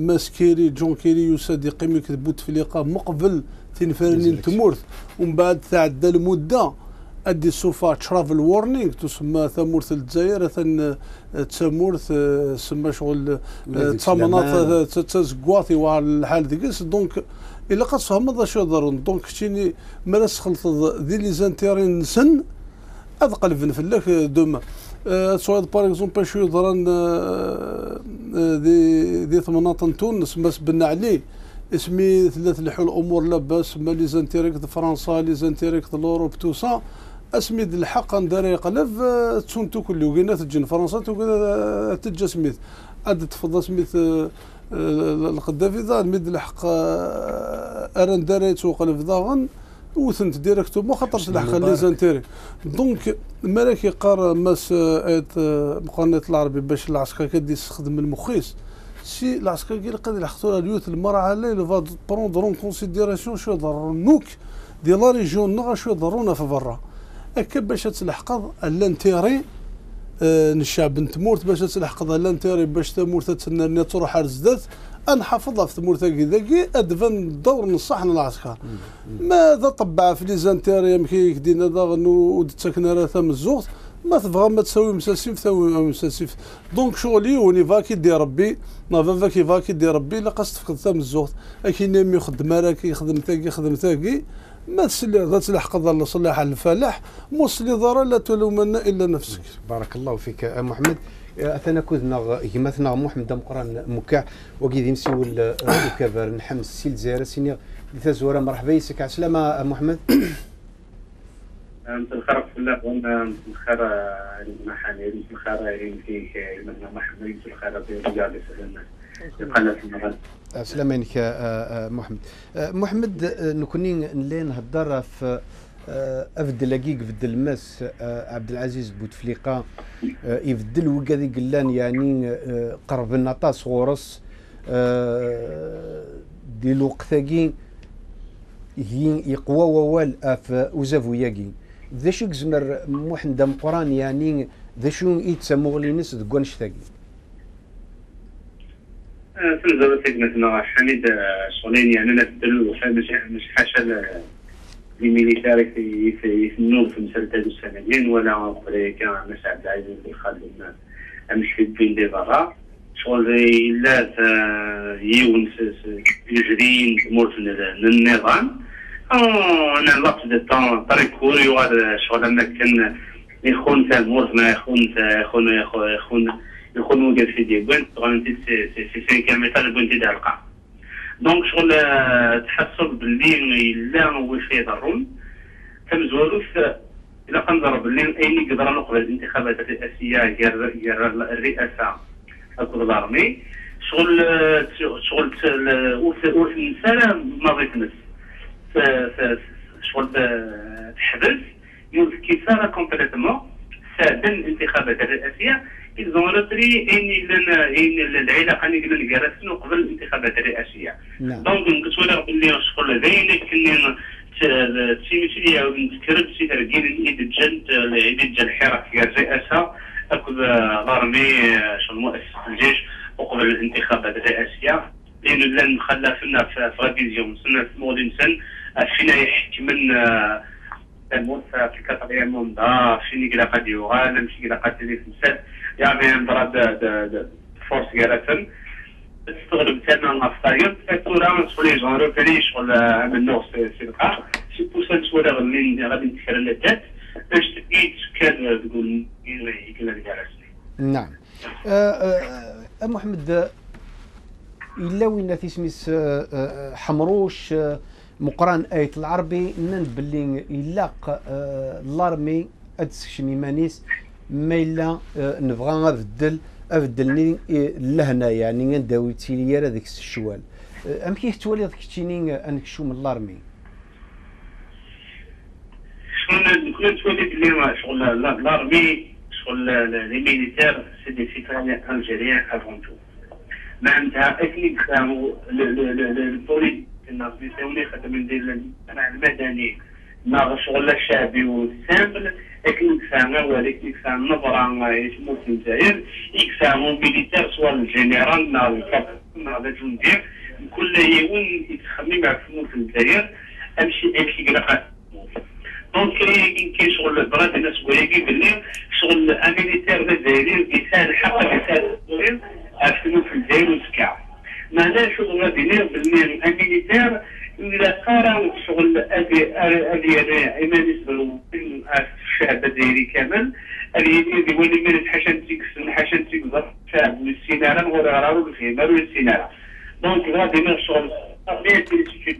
ماسكيري جون كيري يوساد يقيم يكتبوا تفليقه مقبل تنفرنين تمورث. ومن بعد تعدى المدة أدي سوفا ترافل وورنينغ تسمى ثمورث الجزائر ثن تسمورث سما شغل تسامنات تزكواثي وعلى الحال ديكس. دونك إلا قد فهمت شو ضرون دونك تشيني مراس خلط ذي لي زانتيرين سن هذا قلب فلاك دوما. أه سواد باغ إكزومبل شو ضران أه ذي ذي ثمناط تونس ماس بن علي اسمي ثلاث الحل أمور لاباس ما لي زانتيريك فرنسا لي زانتيريك لوروب تو سا اسمي الحق ندار يقلب تسونتو كل وقينا تجن فرنسا تجا سميث عاد تفضل سميث القدافي ذا مد الحق اران داري تسوق الفضاغن وثنت ديريكتو ما خاطرش الحق لي زانتيري دونك مالك يقار ماس آيت مقارنة العربي باش العسكر كدي يستخدم المخيس. سي العسكر كي قد يحطوا اليوث المرأة عليه لو فا بروندرون كونسيديراسيون شو ضرونوك دي لا ريجيون نغا شو ضرونا في برا. هكا باش تلحق الانتيري آه، نشاب تمورت باش تلحق لانتيري باش تمورت تسنى تروح رزدات نحافظها في تمورت ذاكي أدفن الدور نصح العسكر ماذا طبع في لي زانتيري كي كدينا داغنو ودتسكن راه ثم الزوغت ما تبغى ما تسوي مساسيف تسوي مساسيف دونك شغلي وني فاكي دي ربي ما فاكي فاكي دي ربي لا قصد تفقد ثم الزوغت اكي نيمي يخدم راكي يخدم ثاقي يخدم ثاقي ما تسلي ذات تلحق ظل صلاح الفلاح موصلي ضرر لا تلومن إلا نفسك. بارك الله فيك محمد. اثنا كوذنا يمثنا محمد مقران مكاع وكي نسيو الكبر نحمس سيل زيرة سيني لتزورا مرحبا يسك عسلامة محمد. أنت الخير في الله وأنا الخير المحامي الخير فيك محمد الخير في رجال قناه المغرب سلام عليك محمد. محمد نكوني نلين نهضر في افدل اكيك بدل الماس عبد العزيز بوتفليقة يفدل وكادي قلان يعني قرب النطاس غورس دي الوقت هي يقوى ووال أف وزافو ياكي. ذا شو زمر دام قران يعني ذا شو يتسمو لينس دكوانش ثاقي تنزل تكنتنا حميد شغلين يعني أنا بدل مش مش حاشا لي ميليتاري في في في في مسلسل السنتين ولا كان مش عبد العزيز خالد امشي في الدين دي برا. شغل إلا يون يجرين مور النظام. أنا لابس دو طون طريق كوري وهذا شغل أنا كان يخون تاع مورنا يخون يخون يخون يخون وقف في دي بوين غانتي سي سي كيلومتر بوين تاع القاع دونك شغل تحسب باللي لا هو شي يضرون تمزولوش الا كنضرب باللي اين يقدر نقبل الانتخابات الرئاسيه هي الرئاسه اكو الارمي شغل شغل ورث النساء ما بغيت نس شغل تحبس يوز كيسارة كومبليتمون سادن الانتخابات الرئاسيه repris إن إن العلاقه اللي قلنا جالسين قبل الانتخابات الرئاسية. دونك نقول باللي شغل ذينك كني تسيمتي يا نتكرب سي ترقين إيد الجند إيد الجند حراك الرئاسة. أكو غارمي شغل مؤسسه الجيش وقبل الانتخابات الرئاسية. لأن لأن خلافنا في ريفيزيون سنه مودين سن فينا يحكمن الموت في كاتاليا موندا فيني كلا قد يغال كلا قد تلي في السد يعني براد فورس جالتن تستغرب تانا نفطاير تورا نسولي جونرو فري شغل منو في القاع سي بوسا نسولي غادي غادي نتكرر للذات باش تبيت كان تقول يقول نعم. أه محمد إلا وين تسميس حمروش مقران آية العربي نن باللي يلاق لارمي ادسكشمي مانيس ما إلا نبغى نبدل ابدلني لهنا يعني نداوي تيلي هذاك الشوال. أم كيف ذاك الشيني أنك شو من لارمي شغل كنت تولي بلي شغل لارمي شغل لي ميليتير سي دي سيتويان ألجيريان أفون تو. معناتها أكيد كانوا البوليت الناس بيساوني خدم ندير المجتمع المدني. ما شغل الشعبي والسامبل لكن كسانا ولكن كسانا نظرة يسمو في الجزائر يكسامو ميليتير سواء الجنرال نا الكابتن نا الجندي كل يوم يتخمم عفمو في الجزائر امشي امشي قلقات دونك كاين شغل براد الناس وياكي باللي شغل اميليتير الجزائري يسال الحق يسال عفمو في الجزائر وسكاع معناه شغل غادي باللي الميليتير إلى قارن شغل ادي ادي ايمانيس الشعب الدائري كامل ادي اللي ولي من حشان تيكس حشان تيكس الشعب والسينارة ولا غرارو الفهمار والسينارة دونك غادي من شغل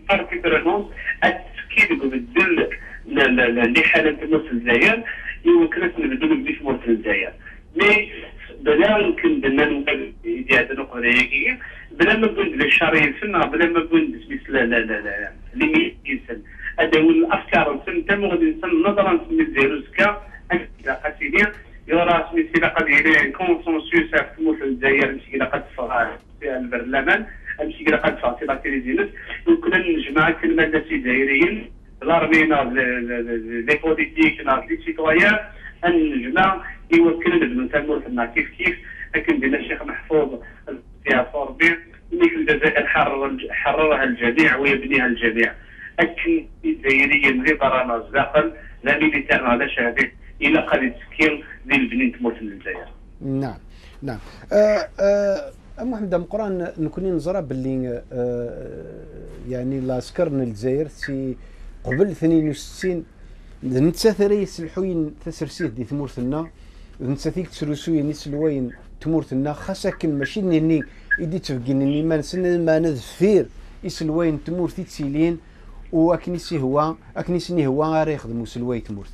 بارتيكولارمون التفكير بالدل اللي حالة في الجزائر يمكن نبدو بديش مرسل الجزائر مي بلا يمكن بنا نقول إذا نقول هيك بلا ما نقول للشرعي السنة بلا ما نقول بسم لا لا لا لا لمي ينسن هذا هو الأفكار نسن تم غادي نسن نظرا نسمي زيروسكا إلى قتيليا يرى سمي سيلا قد يلي كونسونسيوس في في الجزائر مشي إلى قد في البرلمان مشي إلى قد في لا تيليزيونس يمكن نجمع كلمة الناس الجزائريين لارمينا لي بوليتيك لي سيتويان ان نجمع يوكلنا بنتمر كيف كيف لكن بين الشيخ محفوظ فيها فوربي اللي في الجزائر حرر حررها الجميع ويبنيها الجميع لكن الجزائريين داخل لا ميليتير لا شهادات إلى قد تسكير ذي البنين تموت الجزائر نعم نعم. آه آه محمد مقران نكوني نزرى باللي آه يعني لاسكر الجزائر سي قبل 62 نتا ثري سلحوين تسرسيه دي ثمورثنا نتا ثيك تسرسوي نيس الوين تمورثنا خاصة كن ماشي نني يدي تفقين ما نسن ما نذفير يسلوين تمورثي تسيلين واكني سي هو اكني سني هو غير يخدموا سلوي تمورث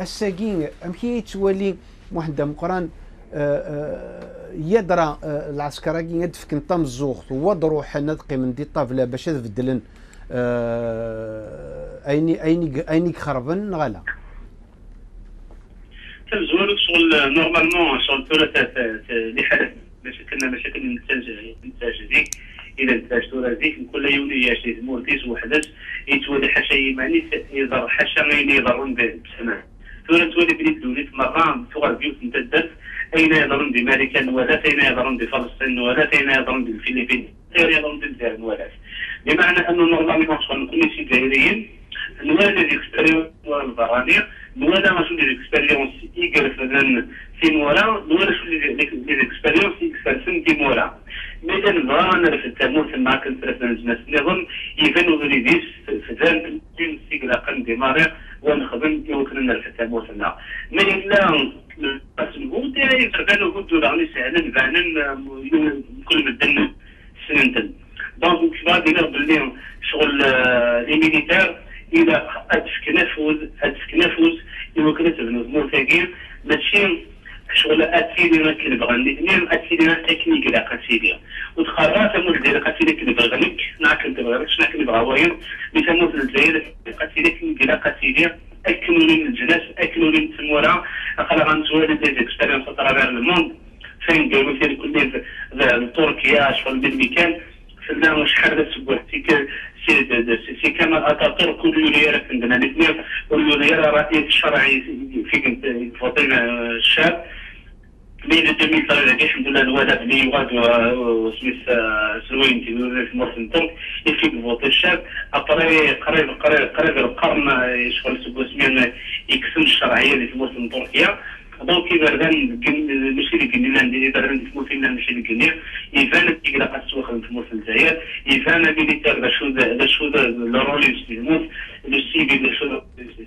الساقين امكي تولي واحد مقران يدرى العسكري يدفك نطام الزوخ ودرو حنا من دي طافله باش تبدلن ايني ايني ايني خربن غلا تمزول شغل نورمالمون شغل ثلاثة اللي حدث مشاكلنا مشاكل الانتاج الانتاج ذيك إلى انتاج ثورة ذيك كل يوم ياشي مورتيس وحدث يتولي حاشا يماني يضر غير يضرون بسنة ثورة تولي بلي دوليت مرة تغر بيوت نتدرس اين يضرون بامريكا ولا اين يضرون بفلسطين ولا اين يضرون بالفلبين غير يضرون بالجزائر ولا بمعنى انه نورمالمون شغل نكون شي جزائريين نوالي ديكسبيريونس البرانية نوالا ما شو ديكسبيريونس يقرف مثلا في مورا نوالا شو ديكسبيريونس يكسبرسن دي مورا ميدا نبغى نعرف التاموس ما كنت رسنا الناس نظن يفن غريديس في ديماري ونخدم يمكن نعرف التاموس لا ما إلا بس نقول تاعي فردان قلت له سهلا فعلا كل مدن سننتن دونك كيف غادي باللي شغل لي ميليتير إلى ادفك نفوذ ادفك نفوذ يمكن تبنو مرتقين ماشي شغل اتيلي ما كنبغى الاثنين اتيلي تكنيك لا قتيلي وتخرات مول ديال قتيلي كنبغى غنك ناكل تبغى شنا كنبغى وين مثلا الجزائر قتيلي كنبغى لا قتيلي اكلوا من الجناس اكلوا من تمورا أقل غنسوالي دي اكسبيرينس ترافير الموند فين قالوا في كل تركيا شغل بالمكان فلا شحال تسبوح سي كما اتاتورك واليوليرا عندنا الاثنين واليوليرا رئيس الشرعي في فاطمه الشاب بين 2003 الحمد لله الولاء بني يغاد وسميث سلوين في مرسن تونك يفيق فوتي الشاب قريب قريب قريب قريب القرن يشغل سبو سمين يكسم الشرعيه اللي في مرسن تركيا دونك إبردان ماشي اللي كنا ندير إبردان في موسم ماشي اللي كنا يفان تيقرا قصوخ في موسم الجزائر يفان ميليتير باش باش لا روليس يموت لو سيبي باش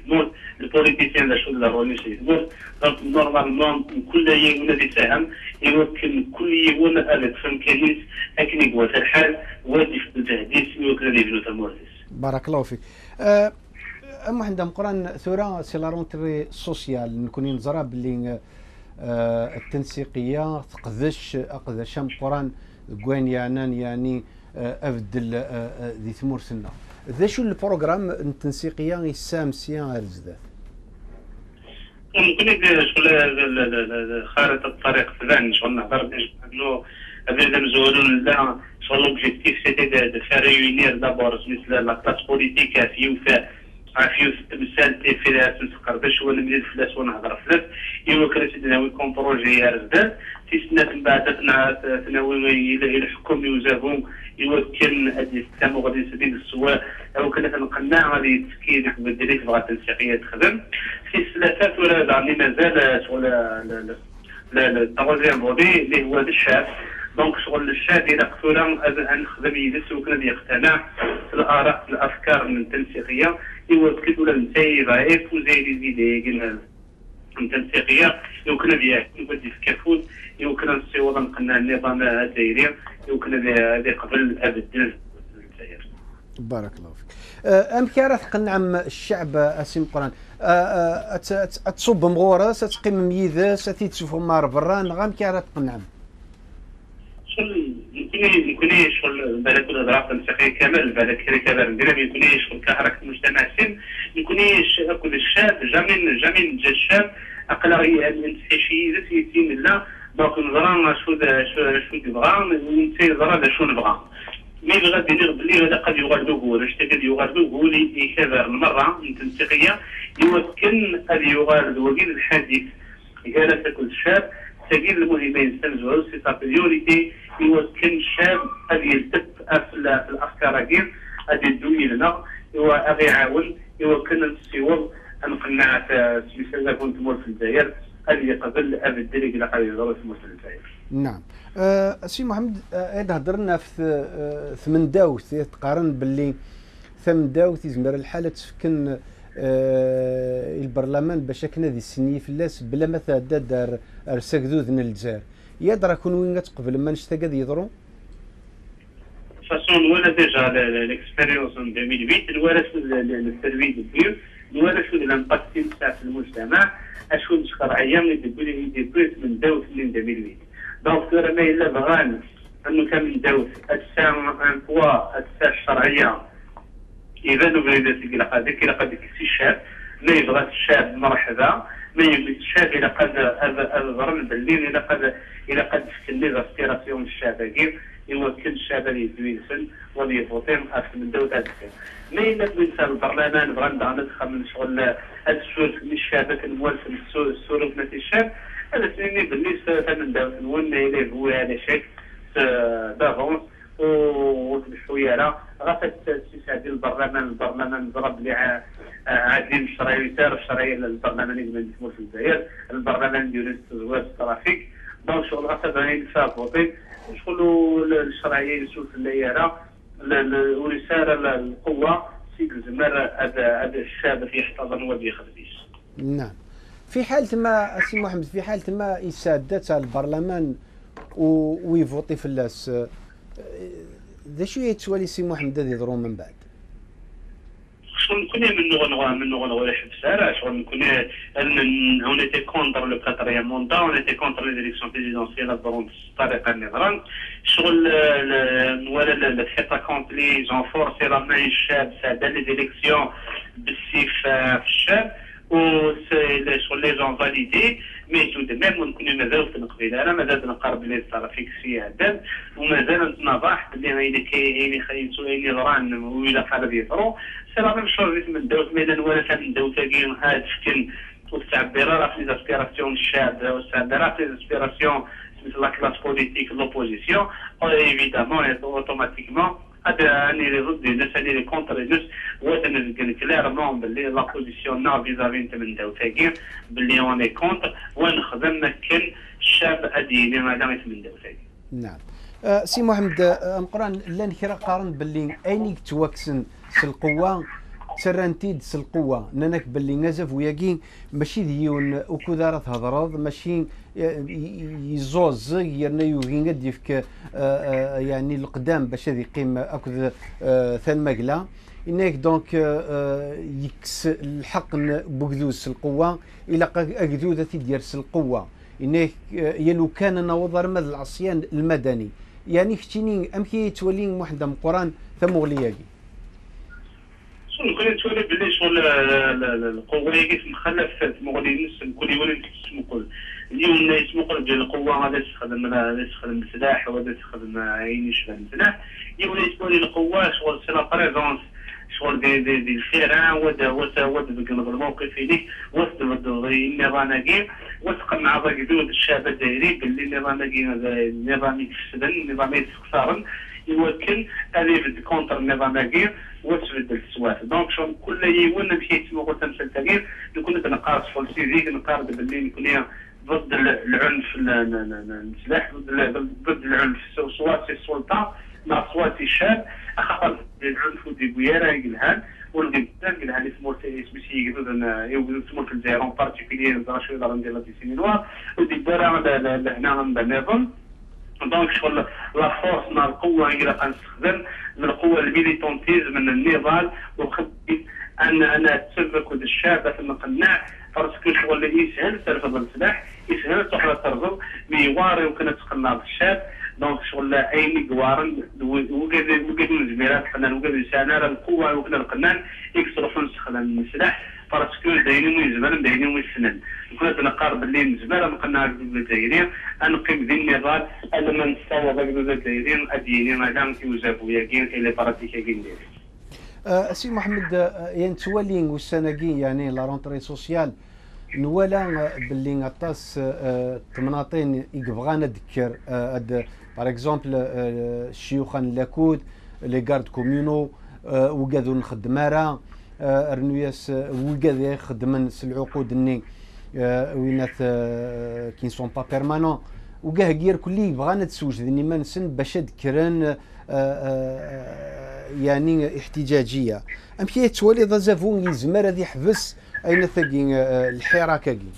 يموت البوليتيسيان باش لا روليس يموت دونك نورمالمون كل يوم يساهم يمكن كل يوم هذاك فهم كنيس اكن يقوى الحال وادي في التهديس يمكن يبنوا تمورتيس بارك الله فيك. أه أما عندهم قران ثورة سي لا رونتري سوسيال نكون نزرى باللي آه التنسيقية تقذش اقذش أم قرآن كوين يعني يعني آه أفدل آه, آه، ذي ثمور سنة. ذا شو البروغرام التنسيقية يسام سيان ارزدات ممكن شغل خارطة الطريق فلان شغل نهضر انه هذا مزولون لا. سيتي دو فار ريونير دابور مثل لا كلاس بوليتيك في وفاء عافيو تمثال تي فيلات نسقر باش هو نمدي الفلاس ونهضر فلاس إيوا كرا تناوي كون بروجي رزداد في سنة من بعد تناوي إلى الحكم يوزافون إيوا كان هادي التام غادي يسديد السواء أو كان تنقنع غادي تسكي بدريك بغا التنسيقية تخدم في الثلاثات ولا يعني مازال شغل التروازيام بودي اللي هو الشاب دونك شغل الشاب إلى قتولا نخدم يدس وكان يقتنع في الآراء في الأفكار من التنسيقية. يوكل ولا نتايب يفوزي لي زيدي قلنا التنسيقية. يمكن بها نبدي في كافوت يمكن نصيوض نقلنا النظام الجزائري. يمكن هذه قبل الجزائر بارك الله فيك. أه، أم كي تقنعم الشعب أسيم قرآن. أه، أه، تصب مغورة ستقيم ميذاس تشوفهم مار برا غام كي تقنعم يمكن يكون شغل بالك ولا ضرافه الموسيقيه كامل بالك كري كبار نديرها يكون شغل كحركه المجتمع سن يكون كل الشاب جامين جامين جا الشاب اقلغيه من شي ذات يتيم لا دونك نظرا شو شو شو تبغى نتي نظرا شو نبغى مي بغا دير بلي هذا قد يغردو هو اش قد هو اللي يكبر المره التنسيقيه يمكن أن يغردو وكيل الحديث قال كل سبيل المهمة يستلزموا سي سا بريوريتي يمكن الشاب غادي يلتف في الأفكار غير غادي يدوي لنا. هو غادي يعاون يمكن نسيوض نقنع سميتها كنت مول في الجزائر. غادي يقبل ابدا إلى غادي يضرب في الجزائر. نعم. أه سي محمد أه هضرنا في أه ثمن داوث تقارن باللي ثمن داوث يزمر الحالة تفكن آه، البرلمان باش كنا ذي السني فلاس بلا ما دار ارساك ذوذن الجزائر. يدرى كون وين تقبل ما نشتا قد يضرو فاسون ولا ديجا ليكسبيريونس 2008 ولا الترويج الكبير ولا شو الامباكت تاع في المجتمع اشو الشرعيه من يدبري يدبري من دوت من 2008 دونك ما الا بغان انه كان من دوت اتسا امبوا اتسا الشرعيه اذا نبغي إلى قد إلى قد الشاب ما يبغى الشاب مرحبا ما يبغى الشاب إلى قد الظرن بالليل إلى قد إلى قد تكني زاسبيراسيون الشاب كيف يمكن الشاب اللي يدويسن ولي يفوتين أكثر من دوت هذا ما إلا بغيت البرلمان بغا ندخل من شغل هذا السور الشابات الموالف السور في الشاب هذا سنيني بالنسبة من دوت نون اليه هو هذا شيء دافونس وشويه لا غافت تسعد البرلمان البرلمان ضرب لي عادين الشرعي يسار الشرعي البرلمان اللي من في الجزائر البرلمان ديال التزوير الترافيك. دونك شغل غادي فوتي شغل الشرعيه يشوف الليالة ورسالة القوة سيك زمر هذا هذا الشاب يحتضن وبيخدمش نعم. في حالة ما سي محمد في حالة ما يسادت البرلمان ويفوتي في اللاس ذا شو يتوالي سي محمد يضرون من بعد؟ شغل كنا من نغنغ من نغنغ ولا حب سارع شغل كنا on était contre le quatrième mandat on était contre les élections présidentielles ضرون الطريقة النظام شغل ولا الثقة كونت لي جونفورسي لا ماي الشاب سادا لي زيليكسيون بالسيف في الشاب و شغل لي جون فاليدي مي تو ونكونوا مازال في القبيلة. أنا مازال نقرب لي الترافيك في عدن ومازال نتناضح بلي اين كاين خيطو اين ضران ويلا قرب يضرو سي ميم شوز من دوت ميدان ولا من دوت كاين هاد فكن والتعبيرات في ليزاسبيراسيون الشاب والتعبيرات في ليزاسبيراسيون مثل لا كلاس بوليتيك لوبوزيسيون ايفيدامون اوتوماتيكمون هذا اني ضد الناس اني لي كونتر الناس وتنزل كليرمون باللي لا بوزيسيون نا فيزافي انت من داوتاكي باللي اوني كونتر ونخدم مكن الشاب اديني ما دام من داوتاكي نعم سي محمد مقران لأن كرا قارن باللي اينيك توكسن القوه سرانتيد سلقوة. نانك باللي نزف وياكين ماشي ديون وكذا راه تهضرض ماشي يزوز يرنا يوغين قد يفك آه، آه، يعني القدام باش هذه قيمة اكد آه، ثان مقلا إنك دونك يكس الحق بوكدوس القوة إلى اكدوذة ديرس القوة إنك يلو كان نوضر مد العصيان المدني. يعني ختيني ام كي تولين واحد قران ثم غلياكي نقول تولي بلي شغل القوه كيف مخلف مغني نس كل يولي تسمقل اليوم يسمقل ديال القوه هذا تخدم هذا تخدم السلاح وهذا تخدم عين شبه السلاح يولي تولي القوة شغل سي لا بريزونس شغل دي دي دي الخيران ودا ودا ودا الموقف ليك وسط النظام كي وثق مع ذاك الشاب الدائري باللي النظام كي النظام يتفسدن النظام يتخسرن يمكن يبد كونتر النظام كي وتبدل السواف دونك شغل كل يوم مشي يتسمى قلت مثل تغيير نكون نقاس فول سيزيك نقارب باللي نكون ضد العنف السلاح ضد العنف. سواء في السلطه مع سواء الشاب اخاف العنف ودي بويرا يقلهان. والقدام قلها لي سمول سميتي يقدر يوجد سمول في الجزائر اون بارتيكولير نزرع شوية ندير لا ديسينينوار ودي بارا لهنا نظن دونك شغل لا فورس مع القوه اللي غنستخدم من القوه الميليتونتيز من النضال وخدي ان أنا تسبك ود الشاب ثم قناع باسكو شغل يسهل ترفض السلاح يسهل تروح ترفض ميواري يمكن تقنع الشاب دونك شغل اي قوارن وقد من زميلات القنان وقد سنه القوه وقد القنان يكسروا نسخ السلاح باسكو دايرين ويزمن دايرين ويسنن كنا نقارب اللي مزمار نقنا الجزائريين انقيم ذي النضال أنا من نستوى الجزائريين أديني مادام كيوزافو ياكين إلى براتيكا كين أه سي محمد أه، يعني توالين والسناكين يعني لا رونتري سوسيال. نوالا باللي غطاس أه تمناطين يبغانا نذكر أه باغ اكزومبل الشيوخ لاكود لي غارد كوميونو وقادو نخدمارا رنوياس وقاد يخدمن العقود الني وينات كي سون با بيرمانون. وكاه كير كلي بغانا تسوج ذني نسن باش ذكرن يعني احتجاجية. أم كي توالي ذا زافون يزمر هذه يحبس أين ثقي الحيرة كاكي؟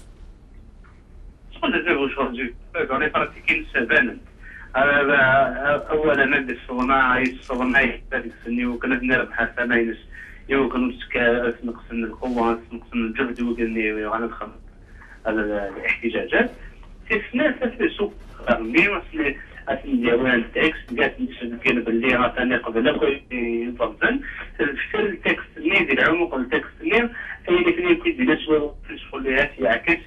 شكون زافو شورجي على براتيكين سبانا أولا نبدا الصغناء الصغناء هذيك السني وكنا نربح ثمانية يو كانوا نقصن القوة نقصن الجهد وقلني وأنا نخمم الاحتجاجات في سنة في سوق مي اسم ديالنا التكست قالت نسبكين باللي راه ثاني قبل يضبطن في التكست اللي ديال العمق التكست اللي اي اللي كان يكون ديال شوية لها يعكس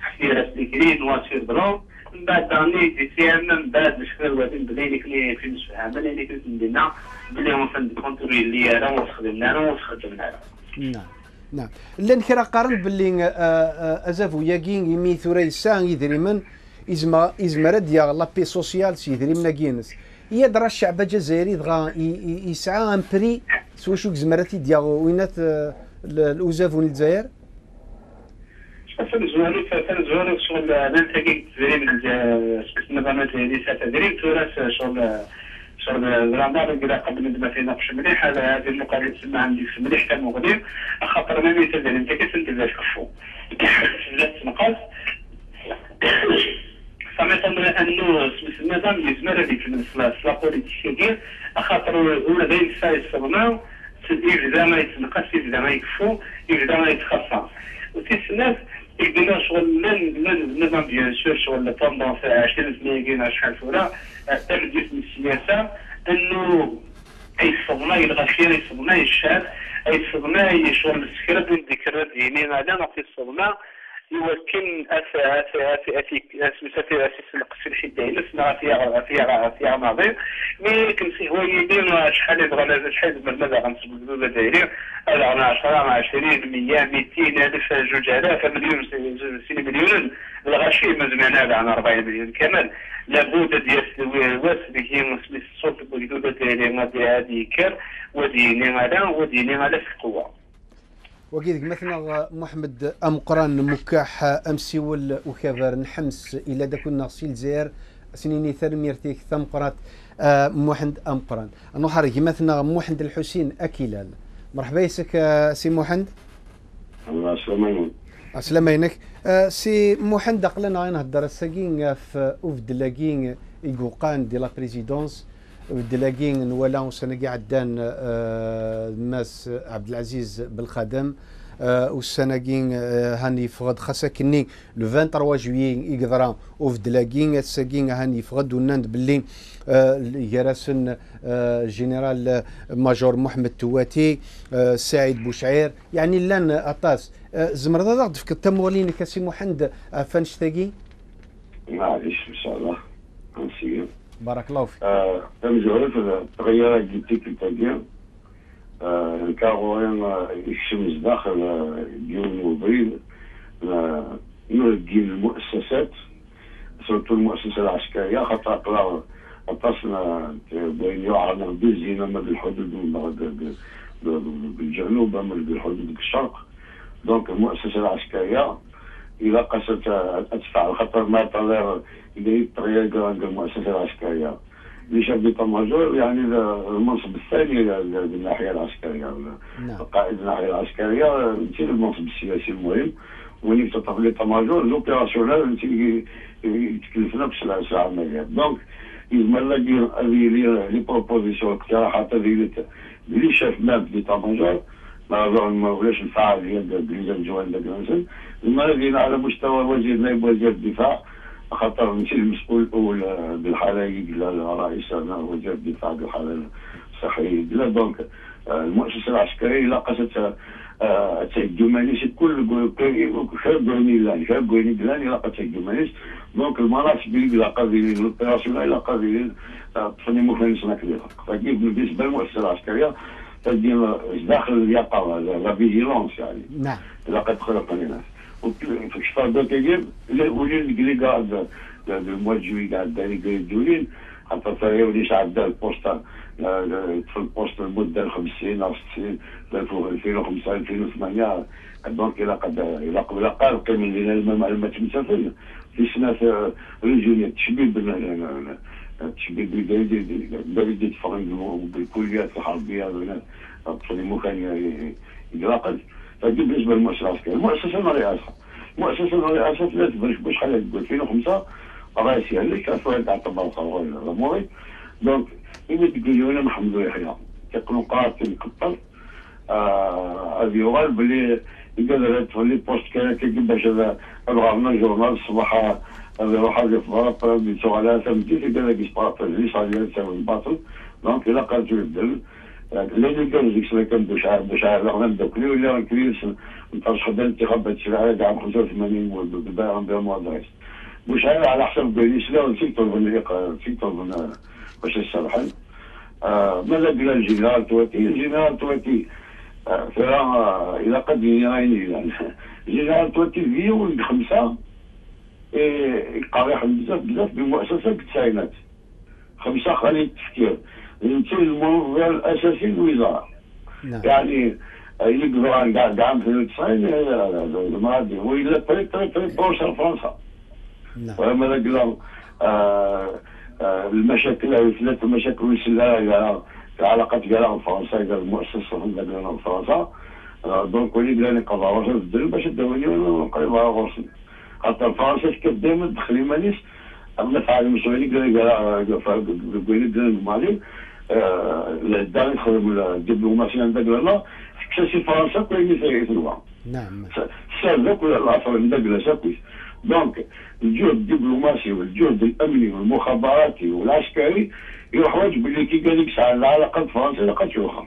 حسيرة سليكري نواتير بلون من بعد داني دي سي إم من بعد الوادين بلي اللي كان في بلي اللي كنت ندينا بلي هو فند كونترول اللي انا وخدمنا انا وخدمنا نعم نعم. لأن كرا قارن باللي آه، آه، ازافو ياكين يمي ثوري سان يدريمن إزما إزما رد يا لا بي سوسيال سي يدريمنا كينس يدرى الشعب الجزائري دغا يسعى أن بري سوا شو زمرتي ديال وينات آه، الأوزاف الجزائر؟ فنزوالو فنزوالو شغل نلتقي تدريب النظامات هذه تدريب تراث شغل شغل الرمضان كذا قبل ما فينا قش مليح هذا هذه المقابلة تسمى عندي مليح كان مقدم خاطر ما مثل أنت كتنتبه كفو؟ <laughs> ثلاث نقاط. فمثلا انه النظام يزمر هذيك لا بوليتيك خاطر هو بين السايس فرنا يبدا ما يتنقص يبدا ما يكفو يبدا ما يتخصص وتسناف يقدر شغل من النظام بيان سور شغل طوندونس 20 سنين شحال فورا تبديت من السياسة أنه صدمة يلغى فيها أي صدمة شغل السكرة من ذكرى ديني هذا نعطي الصدمة. يمكن أثا مسافر أساس القصير حتى نسمع فيها فيها فيها نظير مي كنسي هو يدير شحال يبغى شحال ماذا غنسبق الدولة دايرين. هذا غنا 10 20 100 200 ألف جوج مليون سين مليون الغاشي مزمان هذا عن 40 مليون كامل. لابد ديال اللي هي مسمي الصوت الدولة دايرين غادي هذه كر وديني هذا وديني في القوة. وكيدك مثلا محمد ام قران مكاح أمسي وكبر نحمس إلى داك النغسي الجزائر سنيني ثر ميرتيك ثم قرات آه، محمد ام قران حركي مثلا محمد الحسين اكيلال مرحبا يسك آه، سي محمد. الله يسلمك اسلامينك آه، سي محمد قلنا غير نهضر ساكين في أوفد لاكين يقوقان دي لا بريزيدونس. دلاقين ولا وسنة عدان آه، ماس عبد العزيز بالخدم آه، والسناكين آه، هاني فغد خاصة كني لو 23 جويي يقدرا وفي دلاقين الساكين هاني فغد وناند باللي يراسن جنرال ماجور محمد تواتي سعيد بوشعير. يعني لأن أطاس. زمر ضغط في التموالين كاسي محمد فانشتاقي معليش إن شاء الله. بارك الله فيك. تمجهول في التغيرات جديد التاجير الكاغوين الشمس داخل ديون وبريد نرجي المؤسسات سورتو المؤسسة العسكرية خاطر قراو اتصلنا بين يعرض بالزينة ما بالحدود بالجنوب ما بالحدود بالشرق. دونك المؤسسة العسكرية إذا قست أدفع خاطر ما اللي الطريقة عند المؤسسة العسكرية. اللي شاف ماجور يعني المنصب الثاني للناحيه العسكرية. نعم. قائد الناحية العسكرية أنت المنصب السياسي المهم. وين تطلق لي ماجور لوبيراسيونيل أنت يتكلفنا بسلعه العمليات دونك يزمر لك لي بروبوزيسيون اقتراحات هذه اللي شاف ماب دي ماجور ما ولاش الفعاليه ديال جوان داكنسن المرة على مستوى وزير نائب وزير الدفاع خاطر ماشي المسؤول الأول بالحالة لا رئيس وزير الدفاع بالحالة الصحية. لا دونك المؤسسة العسكرية لاقت تهجمانيس كل شابوني لأن شابوني لأن لاقت تهجمانيس دونك المناصب اللي لا قابلين الاوبيراسيونيل لا قابلين تصني مخلص كبيرة. فكيف بالنسبة للمؤسسة العسكرية تدير داخل اليقظة لا فيجيلونس يعني. نعم. لقد خلقني ناس. وكشفار كيجيب ولين اللي قاعد الموجهين قاعد داري قاعدين حتى ترى وليش عدى البوستا في البوست المدة خمس سنين أو ست سنين 2005 2008 دونك إلى قد إلى قبل قال قيم لنا المعلومات المسافرين في سنة رجولية تشبيب تشبيب بريد يتفرق بالكليات الحربية تصلي كان يراقب بالنسبة للمؤسسه العسكريه المؤسسة الرئاسه مؤسسه الرئاسه لا تبرش باش خلال 2005 رئيسيه اللي كانت واحد تعتبر الاموري دونك إذا تقول لنا محمد يحيى. تقنو قاتل قطر هذه يقال بلي قال تولي بوست كان كي باش هذا الغرنا جورنال الصباح يروح هذه في فرق بيتو على ثمتي قال لك يسبارط ليش على تساوي الباطل دونك إلا قالت يبدل لين قال لك سلا كان بشعر بشعر رغم دوكلي ولا نكري نترشح بين انتخابات شرعية كاع 85 بالبايع بها موظف بشعر على حسب بينيس لا نسيت طلب نسيت طلب باش يصلحن ماذا قال الجنرال تواتي؟ الجنرال تواتي فيها إذا قد يعني الجنرال تواتي في ولد خمسة. قريح بزاف بزاف بالمؤسسات التسعينات خمسة خلي التفكير الموضوع الاساسي الوزاره نعم يعني يقدر عن قاعد عام 92 الماضي وإلا طري طري طري بروشا فرنسا نعم وما قال المشاكل هذه ثلاث مشاكل ويسلها قال العلاقات قال فرنسا قال المؤسسة قال فرنسا آه، دونك ولي قال قضاء وصل الدل باش داوني ونقريبها غرسي خاطر فرنسا كانت دائما تدخلي مانيس اما فعل المسؤولي قال قال قال قال الدار يخدم الدبلوماسيه عندك لا كسي فرنسا كويس يسوى نعم. سالك ولا العصر عندك لا ساكويس دونك الجهد الدبلوماسي والجهد الأمني والمخابراتي والعسكري يروح واجب. اللي كي قال لك على العلاقه فرنسا علاقه شوخه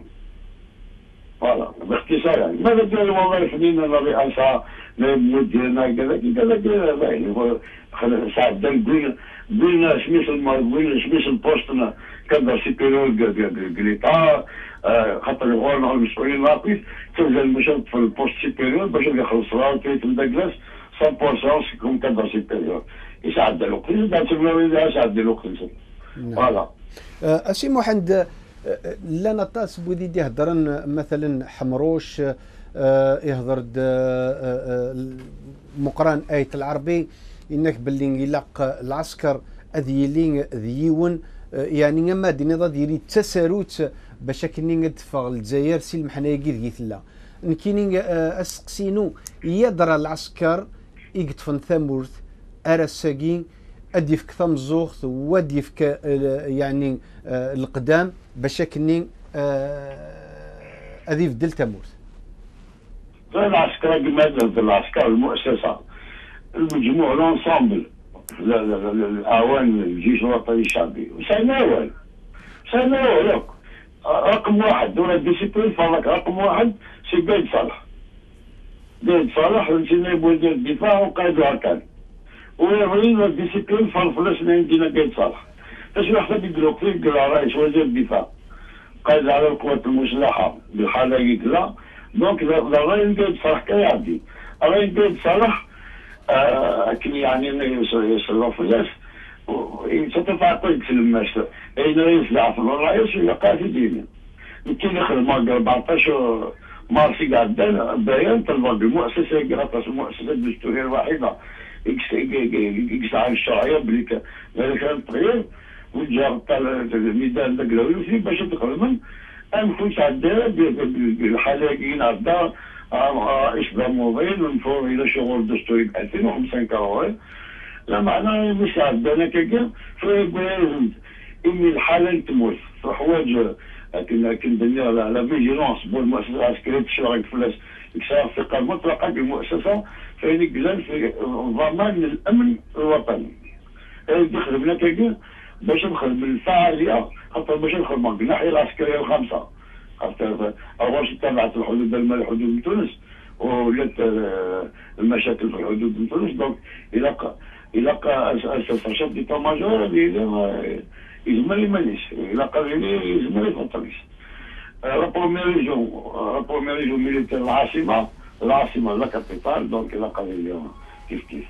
فوالا. باختصار يعني. ماذا دار الوظائف لنا الرئاسه لا مديرنا كذا كذا كذا يعني ساعات قلنا قلنا سميس قلنا سميس البوست كذا سيبيريور قليتا خاطر الغور المسؤولين ناقص. تنزل مشات في البوست سيبيريور باش يخلص راه كيت مدقلس 100% سيكون سيبيريور يساعد الوقت يساعد الوقت يساعد الوقت فوالا. أسي محمد آه، لا نطاس بودي هضرن مثلا حمروش آه، يهضر آه، آه، مقران آية العربي إنك باللي يلاق العسكر أذيلين ذيون آه، يعني ما ديني ضد يري تساروت باش كني ندفع الجزائر سي المحنايا كيف لا نكيني اسقسينو يدرى العسكر يقطفن ثمورث ارساقين اديفك ثمزوخ وديفك يعني القدام باش كني آه، اذيف دلتا مورث العسكر ماذا العسكر المؤسسه المجموع لونسامبل لا لا لا لا- الاعوان الجيش الوطني الشعبي سنوال سنوال رقم واحد دون الديسيبلين فالك رقم واحد سي قايد صالح قايد صالح يبغى يدير الدفاع وقائد الأركان. ويبغينا الديسيبلين فالفلاش عندنا قايد صالح باش واحد يقول فيه يقول رئيس وزير الدفاع. قائد على القوات المسلحة بالحاله يقلا دونك لا غير قايد صالح كيعدي غير قايد صالح كي يعني يصرف الناس تطلع قلت الماس اين رئيس العفو الرئيس ولا قاعدين يمكن يخدم 14 مارسي قاعد. بيان طلبوا بالمؤسسه قراطه المؤسسه الدستوريه الوحيده يقسع الشرعية بلي كان التغيير وجا تاع الميدان فيه باش يدخل من ام كنت عدا عدا اشبه موبايل ونفور إلى شغل دستوري ب 2005 كروي لا معنى مش عندنا كيكا فلازم إني الحالة تموت في حوايج لكن لكن دنيا على فيجيلونس بول المؤسسه العسكريه تشارك فلاس يكسر الثقه المطلقه بالمؤسسه فإن يقزل في ضمان الأمن الوطني. دخل بنا كيكا باش نخدم الفعالية. خاطر باش نخدم الناحيه العسكرية الخامسة. خاطر أول تابعت الحدود المال حدود من تونس؟ ولات آه، المشاكل في الحدود من تونس. دونك إلى ق- إلى شاف دي ماجور يزمر مانيش. إلى قال لي يزمر يفطريش لا بروميير ريجون لا بروميير ريجون ميليتير العاصمه العاصمه لا كابيتال دونك قال لي كيف كيف؟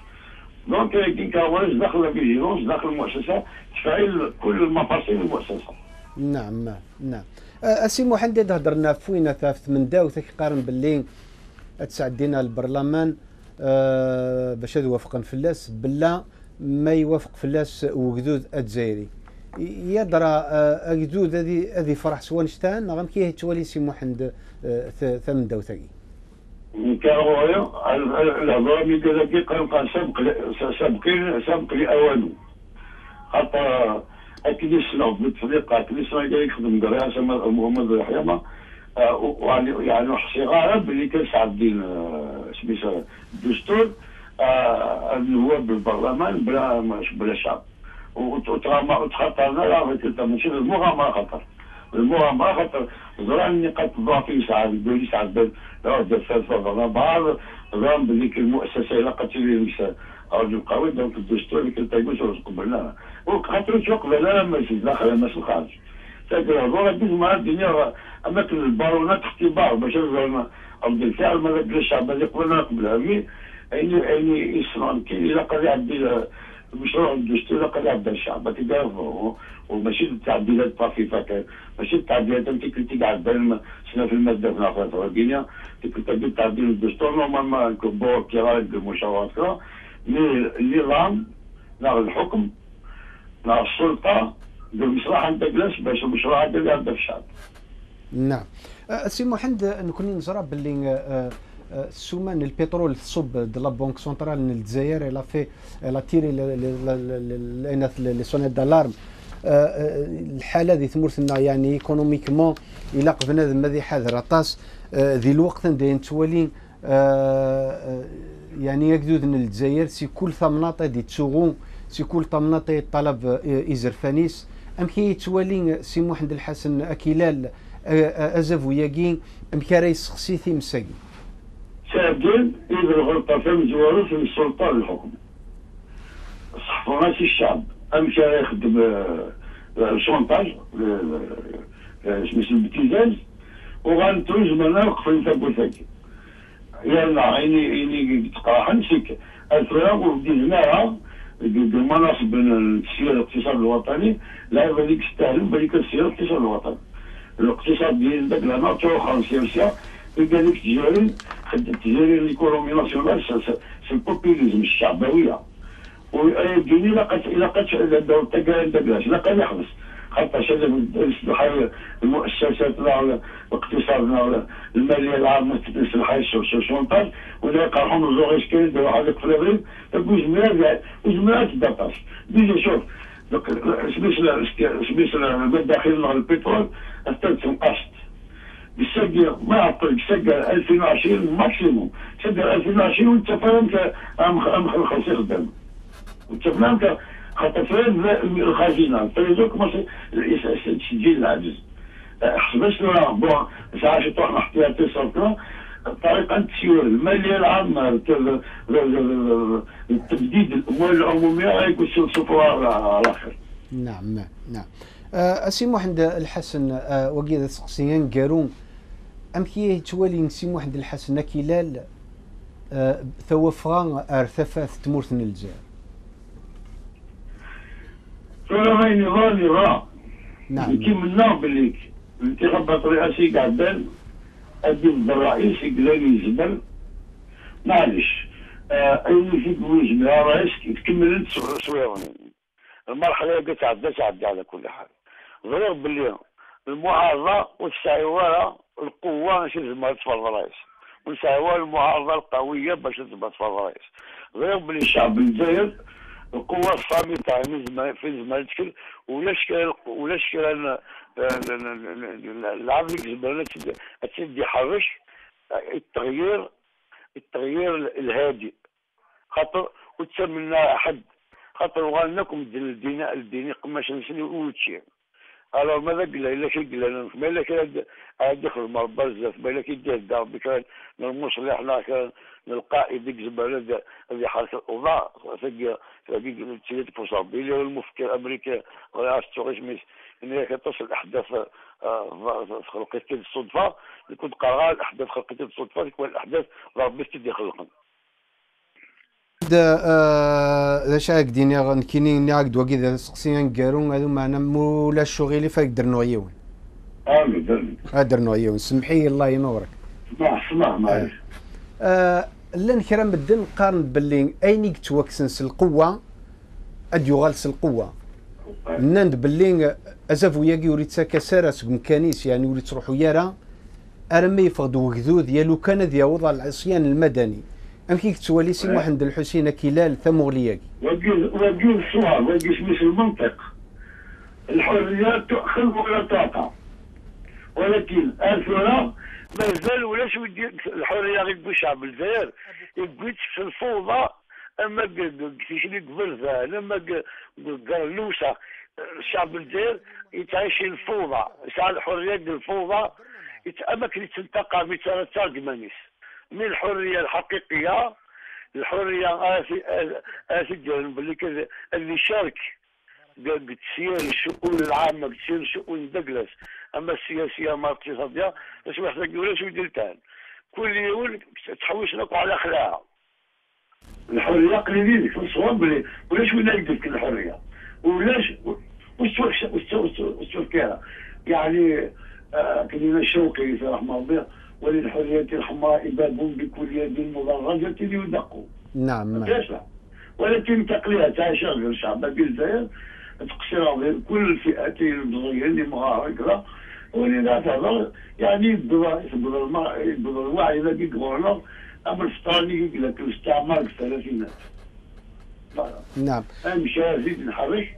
دونك كي كاواز داخل فيجيلونس داخل المؤسسة تفعيل كل المفاصل المؤسسة. نعم نعم. أسي محدد هضرنا فوينا ثافت من داوثك قارن باللي تسعدينا البرلمان آه، باش يوافقن فلاس بلا ما يوافق فلاس وجدود الجزائري. يدرى اجدود هذه هذه فرح سوان شتان غير كي توالي سي محمد ث- ثمن داوثكي كاغويا الهضرة اللي قال لك قال سبق سابقين سابق لاوانه خاطر السنة بالتفريق أكيد السنة قال يخدم قرياسه محمد الحيامه يعني يعني واحد الصغار باللي كان سعدين سميتها الدستور آه، النواب بالبرلمان بلا بلا شعب. وتخطرنا لا ماشي المغامره خطر. المغامره خطر. زرع النقاط الضعف يسعى يقول لي سعد لا دار فلسفه بعض ظن بذيك المؤسسة إلى قتل رجل قوي دونك الدستور اللي كنت يقول قبلناها وخاطر تقبل لا ماشي داخل ماشي الخارج. تاكل هضور بيز ما الدنيا أماكن البارونات اختبار باش نزلنا رد الفعل ما الشعب اللي قبلنا قبلها مي يعني يعني يسمع كي إلا قد يعدي المشروع الدستوري قد يعدي الشعب تقدر وماشي التعديلات طفيفه ماشي التعديلات انت كنت قاعد سنه في المادة في الآخر الدنيا. كنت تقول تعديل الدستور نورمالمون كبور كي غادي المشاورات النظام ناخذ الحكم ناخذ السلطة بالمصلحه نتاع الناس باش اللي في الشعب نعم. أه، سي محمد نكون نزرع باللي أه، أه، سومان البترول تصب دو لا سونترال الجزائر لا في لا تيري لي سونيت دالارم. الحالة ذي ثمورتنا يعني ايكونوميكمون إلى قفنا ماذي حاضر طاس ذي الوقت داين توالين يعني ان الجزائر سي كل ثمناطي دي تسوغون سي كل ثمناطي طلب إزرفانيس ام كي توالين سي محمد الحسن اكيلال ازاف وياكي ام كي راهي سخسيتي مساكي سابقين إذا الغلطة في مزوارو في السلطة الحكم صحفونا الشعب ام كي راهي يخدم الشونتاج سميتو الابتزاز وغانتوج منا وقفين ثابو ثاكي يلا عيني عيني تقراح نسيك الفراغ وديناها بالمناصب التسيير الاقتصاد الوطني لا بليك تستاهل بليك السير الاقتصاد الوطني. الاقتصاد ديال داك لا ناتور فرنسيا يبقى ديك التجاري التجاري ليكونومي ناسيونال سي البوبيليزم الشعبوية. ويديني لقات لقات الدور تاع داك لا يحبس. خاطر هذا المؤسسات اقتصادنا المالية العامة تسلح الشونطاج ولا يقرحون الزوغيش كاين دابا هذاك في الغرب بوز مليار بوز مليار تداباس ديجا شوف سميس الماء داخل البترول الثلث نقصت بالسجل ما يعطيك سجل 2020 ماكسيموم سجل 2020 وانت فاهم ام خمسين خدام وانت فاهم فين الخزينة. فلذلك ماشي تسجيل العجز حسبت له بون ساعه تروح احتياطي صرفنا طريقة التسيير الماليه العامه التجديد الأموال العمومية غيكون صفوها على الآخر. نعم نعم اسي محمد الحسن وكيد سقسيان كارون أم كي توالي سي محمد الحسن كيلال ثوفغا ارتفات تمورث الجزائر فهي نظام نظام نعم. كي منا باللي الانتخابات الرئاسية قاعدين الدين الرئيس يقلاني يزبل معلش آه أي فيك ويزبل يا رئيس تكمل سويوني المرحلة اللي تعدى تعدى على كل حال. غير باللي المعارضة والسعيوة القوة ماشي لازم تفرض الرئيس والسعيوة المعارضة القوية باش تثبت في الرئيس غير باللي الشعب الجزائر القوة الصامتة في زمان تشكل ولا شكل ولا شكل العرض زمان تسد يحرش التغيير التغيير الهادئ. خاطر وتسمينا حد خاطر وغالناكم الدين الديني قماش نسني ولتشي ألو ماذا قال إلا شي قال ما إلا كان دخل مربى بزاف. ما إلا كيدير الدار. كان المصلح حنا كان القائد ديك زباله اللي حركه الأوضاع. تلقى بوصابيلي والمفكر الأمريكي ولا استوريش ميس ان كتصل الاحداث آه، خلقت كده الصدفة. كنت قرا الأحداث خلقت الصدفة. تكون الأحداث ربي تدي خلقهم ذا شاك ديني نكيني نعك دوا كذا سقسيان كارون هذو معنا مولا الشغيلي فاك درنو عيون. آمين درنو درنو عيون. سمحي الله ينورك. سمح سمح معليش. لأن كرا مدن قارن باللي اين توكسنس القوه أد يغالس القوه ناند باللي ازافو ياكي وريت ساكا سارس كانيس يعني وريت تروحو يارا ارمي يفقدو وكذوذ يالو كان ذي وضع العصيان المدني. ام كيك توالي سي محمد الحسين كلال ثمغلياكي وجوز السؤال وجوز مثل المنطق. الحريات تؤخذ ولا تعطى ولكن الثورة مازال ولاش الحرية غير الشعب الجزائر. يقول في الفوضى أما كيشري قبل فان أما قرلوسه الشعب الجزائر يتعيش الفوضى. يسعى الحرية الفوضى أما كي تلتقى مثلا ترجمانيس من الحرية الحقيقية الحرية اسي اسي باللي اللي شارك تسير الشؤون العامة تسير الشؤون دقلس أما السياسية ما الاقتصاديه باش واحد يقول شو دلتان كل يوم تحوش لك على خلاها الحرية قليلين في الصواب؟ بلي ولاش ولا يدك الحرية؟ ولاش واش واش يعني آه كلمه الشوقي رحمة الله وللحريه الحمراء باب بكل يد مدرجه يدق نعم ولكن تقليها تاع شغل الشعب الجزائر تقصير كل الفئتين البضعيه اللي مغاره كذا ولذا تهضر يعني يبدو الوعي إذا كي قولنا أما يقول لك الاستعمار في الثلاثينات نعم. مشى زيد نحرك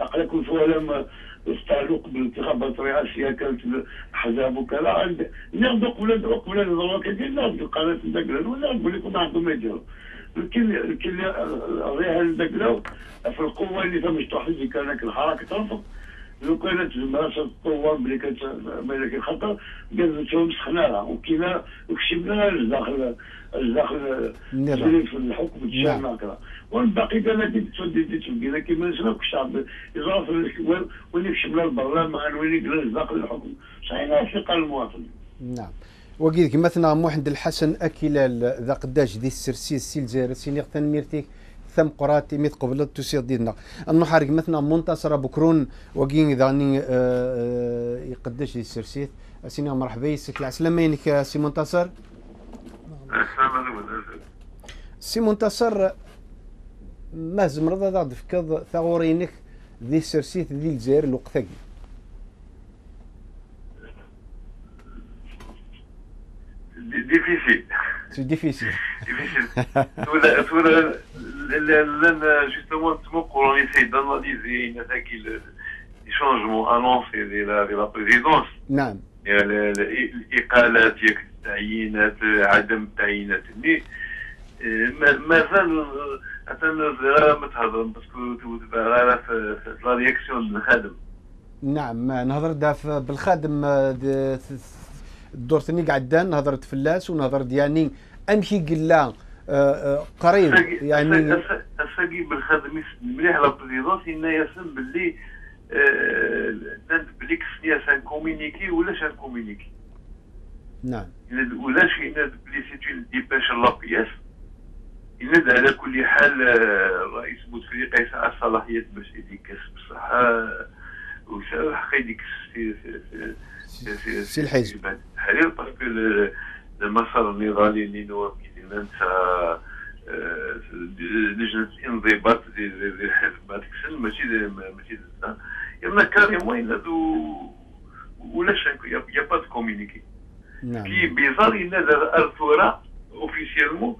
أقل كل فوالم التعلق بالانتخابات الرئاسيه كانت احزاب وكذا. ناخذ ولا نروح ولا نروح كثير ناخذ قناة الدقلان ولا نقول لكم عندهم ما يديروا لكن لكن الريحه الدقلان في القوة اللي تم اللي كانت الحركة ترفض لو كانت المدرسة تطور ملي كانت ملي خطر قالت لهم سخناها وكينا وكشفنا لداخل لداخل في الحكم الشامع كذا والباقي كان كي تسدي تسدي كيما نسمعوا الشعب يضرب في وين يكشفنا البرلمان وين يجلس داخل الحكم. صحيح ثقه المواطن نعم. وقيل مثلا محمد الحسن اكل ذا قداش ذي السرسيس سيل زير سينيغ ميرتيك ثم قراتي ميت قبل تسير دينا حارق مثلا منتصر بكرون وقين ذاني آه، آه، يقدش السرسيت سيني مرحبا يسك العسلامة ينك سي منتصر؟ سي منتصر ما زمرض هذا دفكض ثغورينك ذي السرسيت ذي الجزائر الوقت سي ديفيسيل ديفيسيل لأن جوستومون تموقع on essaye d'analyser les changements annoncés de la, de la présidence نعم الاقالات ياك التعيينات عدم التعيينات مازال غير ما تهضر باسكو تبع في لا رياكسيون الخادم نعم نهضر بالخادم الدور ثاني قعدان نهضرت فلاس ونهضر يعني امشي قلا قريب يعني الساقي بالخدمي مليح لا بريزونس إن يسم باللي نند بلي كسنيا سان كومينيكي ولا سان كومينيكي. نعم. ولا شي نند بلي سيت اون ديباش لا بياس. يند على كل حال الرئيس بوتفليقه يسعى الصلاحيات باش يديك بصح يديك في في الحزب التحرير باسكو المسار النضالي اللي نوى ننسى لجنة الانضباط ديال الحزب بعد كسن ماشي ماشي يما كاريمون ينادو ولا شاكو يا با دو كومينيكي كي بيزار ينادى الثوره اوفيسيالمون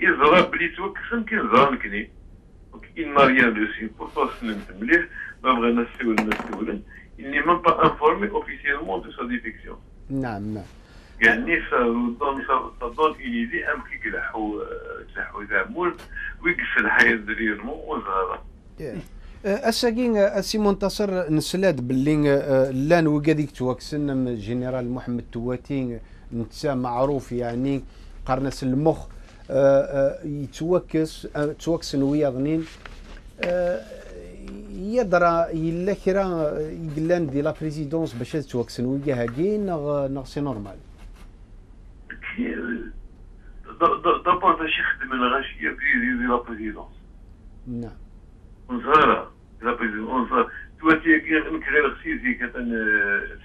يزرى بلي توكسن كي زرا نكني il n'a rien reçu. Pourquoi ce n'est مليح ما بغينا اولا il n'est même pas informé officiellement de sa défection. نعم نعم يعني تظن إيدي أم كي يلحو تلحو ذامول ويقف الحياة دريرمو وزهرة الساقين السي منتصر نسلاد باللي لأن وقاديك توكسن جنرال محمد تواتي نتسا معروف يعني قرنس المخ يتوكس توكسن ويا ظنين يدرى يلا كرا يقلان دي لا بريزيدونس باش توكسن ويا هاكي نغ سي نورمال. d'abord تاش يخدم الغاشية في لا بريزيدونس. نعم. ونصغرها لا بريزيدونس. تواتي نكري خسيزي كتن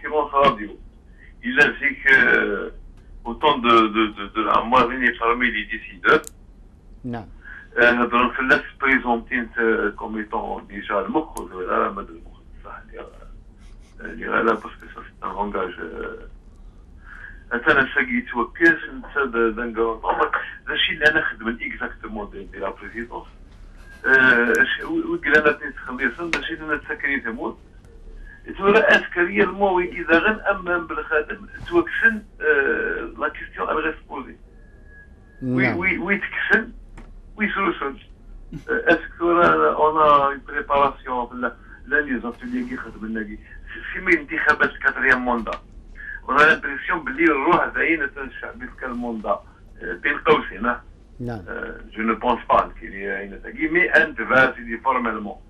سيلونس راديو. il ainsi que autant de, de, de, de la moyenne parmi les décideurs. نعم. هضروا في الناس بريزونتين كوم ايتون ديجا المخ ولا ما المخ صح اللي غالا باسكو سا سي ان لونغاج أنا ساقي توكس نتا دنقا هادشي اللي أنا خدمت اكزاكتومون دي لا بريزيدونس وقال أنا هادشي اللي أنا تسكري تموت تورا اسكريا الموي اذا غن امام بالخادم توكسن لا كيستيون الغي سبوزي Oui, solutions. Est-ce qu'on a une préparation لا لي زاتولي كي خدمنا كي. سيما انتخابات كاتريام موندا ولا لامبرسيون بلي الروح زينة الشعبي في الموندا بين قوسين نعم جو نو بونس با كي عينة كي مي formellement.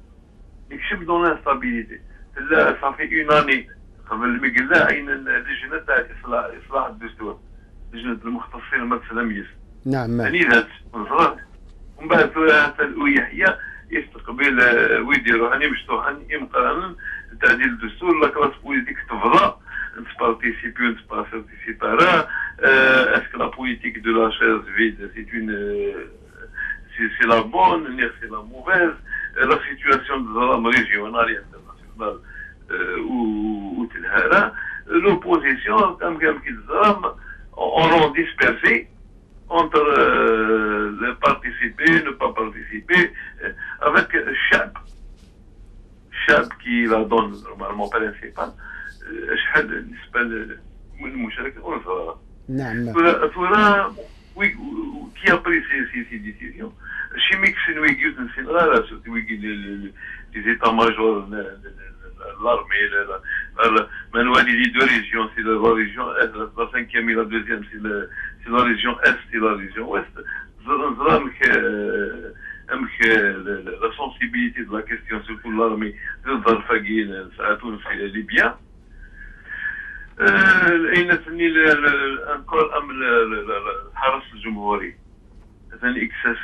Mais je suis دون l'instabilité. Ça صافي اون اني قبل ما قلنا عين اللجنة تاع اصلاح الدستور لجنة المختصين ما نعم يعني ذات الأويحية يستقبل آه، ويديروا هاني باش هاني مقارنة تعديل الدستور لا كلاس بوليتيك تفضى نتبارتيسيبي نتبارتيسيبي pas est-ce que la politique de la chaise vide c'est une c'est la bonne c'est la mauvaise la situation de la régionale et internationale ou تلهارة l'opposition comme comme qu'ils ont rond dispersé entre euh, participer, ne pas participer, euh, avec Chab. Chab qui la donne normalement principal. شحال بالنسبه للمشاركه والانصار نعم فورا وي كي ابري سي سي سي ديسيزيون شي ميكس ويكي نسين لا سورتي ويكي لي زيتا ماجور l'armée, la, la, Manuel deux régions, c'est la région Est, la cinquième et la deuxième, c'est في لا ريجيون است في لا ريجيون ويست زرا أمك أمك لا سونسيبيتي دو لا كيستيون سيرتو لارمي تقدر فاكين ساعتون في ليبيا اين تني انكور ام الحرس الجمهوري ثاني اكساس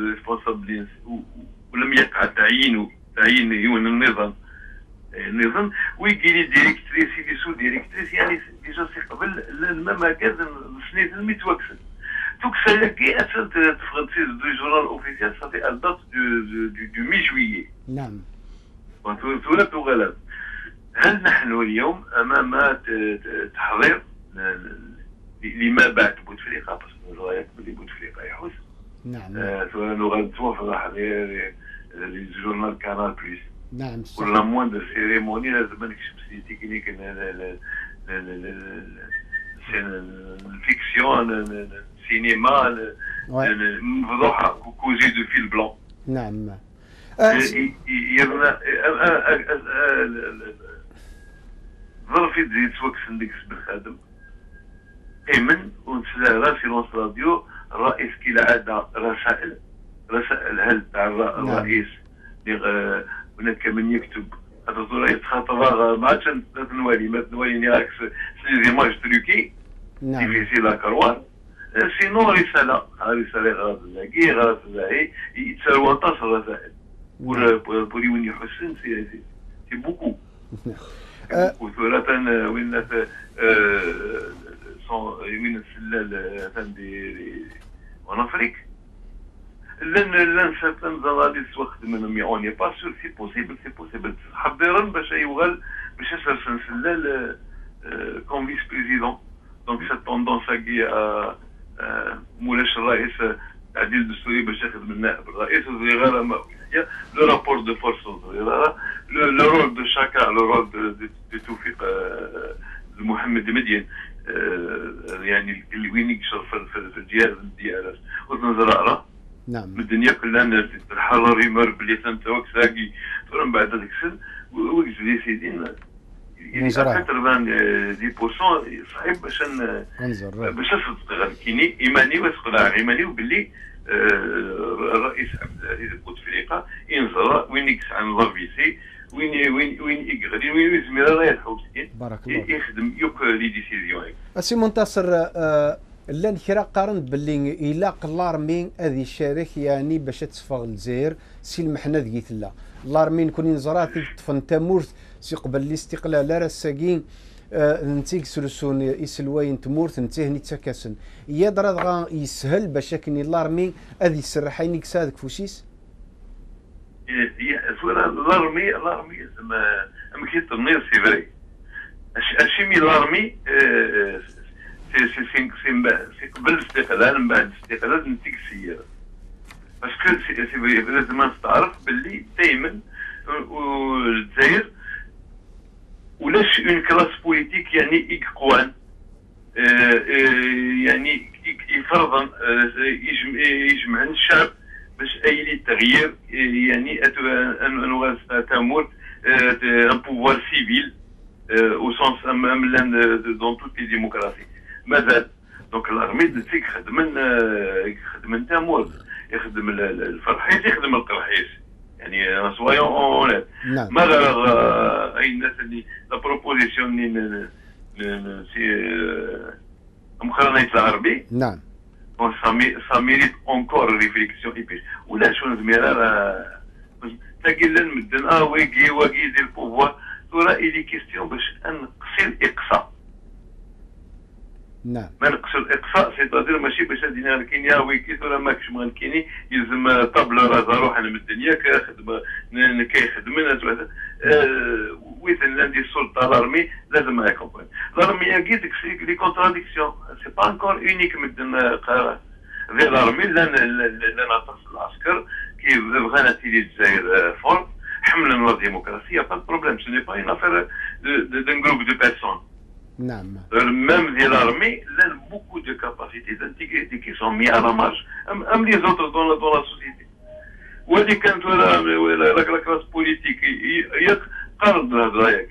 ريسبونسابيلينس ولم يقع تعيينه تعيين يون النظام النظام ويجي لي ديريكتريس يدي سو ديريكتريس يعني ديجا سي قبل الماما كان سنيت المتوكسل توكسل كي أصلا تفرنسي دو جورنال اوفيسيال صافي الدات دو دو مي جويي نعم. ثلاث تغلب هل نحن اليوم أمام تحضير؟ لما بعد بوتفليقة بس الغايات بلي بوتفليقه يحوس نعم. سواء لغه توفر تحضير جورنال كانال بليس نعم صحيح. ولا موان دو سيريموني لازم نكشف تكنيك الفيكسيون السينما مفضوحه كوزي دو فيل بلون نعم ظرفي تزيد توكس نديك بالخادم ايمن ونسلا راسي لونس راديو الرئيس كي العاده رسائل رسائل هل تاع الرئيس هناك من يكتب هذا الصورة يتخاطب ما عادش نوالي ما تنوالي نيراكس سي زيماج تروكي نعم ديفيسيل اكروان سينو رسالة رسالة غرض اللاقي غرض اللاهي يتساوى طاس الرسائل بور يوني حسن سي سي بوكو بوكو ثلاثة وين وين السلال دي en Afrique لن لن سيرتان زاناليست وقت منهم اون ني با سور سي بوسيبل سي بوسيبل حضرا باش يوغل باش يصير سنسلال كون فيس بريزيدون دونك سيت توندونس كي مولاش الرئيس تعديل الدستوري باش ياخذ من النائب الرئيس الصغيره مئويه لو رابور دو فورس الصغيره لو رول دو شاكا لو رول دو توفيق محمد مدين يعني اللي وين يكشف في الديار الديارات وتنزل نعم. الدنيا كلها الحراري مر بلي تنتوك ساقي. من بعد هذاك السن وكز لي سيدين يعني 90 دي بورسون صعيب باش انظر باش نصدق كيني إيماني واسقلاع إيماني وبلي الرئيس عبد العزيز بوتفليقه ينظر وين يكس عن لافيسي وين وين وين يقدر وين يزمر راه يحوس بارك الله يخدم يوك لي ديسيزيون. أسي منتصر آه لأن كرا قارن باللي إلا لارمي هذه يشارك يعني باش تصفغ الجزائر. سي المحنه ذي لا. لارمي نكون نزرا طفن تمورث. سي قبل الاستقلال راه ساكين آه نتيك سلسون يسلوين تمورث نتيه ني تكاسن يا درا يسهل باش كني لارمي هذه يسرحين كسادك فوسيس؟ لارمي لارمي زعما مكي تنير سي فري اشي مي لارمي آه سي قبل الاستقلال من بعد الاستقلال نتيك السيارة. باسكو سي لازم تعرف باللي دائما والجزائر ولاش اون كلاس بوليتيك يعني إكوان. يعني يفرض يجمع الشعب باش أي التغيير يعني انو تموت un pouvoir civil au sens dans toutes les démocraties. مازال. دونك الارمي تيك يخدم يخدم التامور يخدم الفرحيس يخدم القرحيس. يعني سوايون اونيت نعم. ما غير أي الناس اللي لا بروبوزيسيون اللي سي مقارنه العربي نعم. Ça mérite encore réflexion épice. ولا شو نزميرا راه تلاقي المدن آه واقي واقي يدير البوفوار ترى الي كيستيون باش نقصي الاقصاء نعم. ما نقصوا الإقصاء سيتادير ماشي باش ادينا الكينيا ويكي ولا ماكش مغن كيني يلزم طابله راه روح أنا من الدنيا كيخدم ن- كيخدم الناس وهذا آه، ويثن عندي السلطه لارمي لازم أكومباني. لارمي يجيتك سي لي كونتراديكسيون. سي با انكور اونيك مدن قرار في لارمي لا لا العسكر كي بغانا تيلي الجزائر فورت حملا لا ديموكراسي با بروبليم سو ني با اون افير دون جروب دو بيرسون نعم même de l'armée, il a beaucoup de capacités d'intégrité qui sont mis à la marge, même les autres dans la, dans la société. ودي كانت ولا ولا لا كلاس بوليتيك يقرض هذا رايك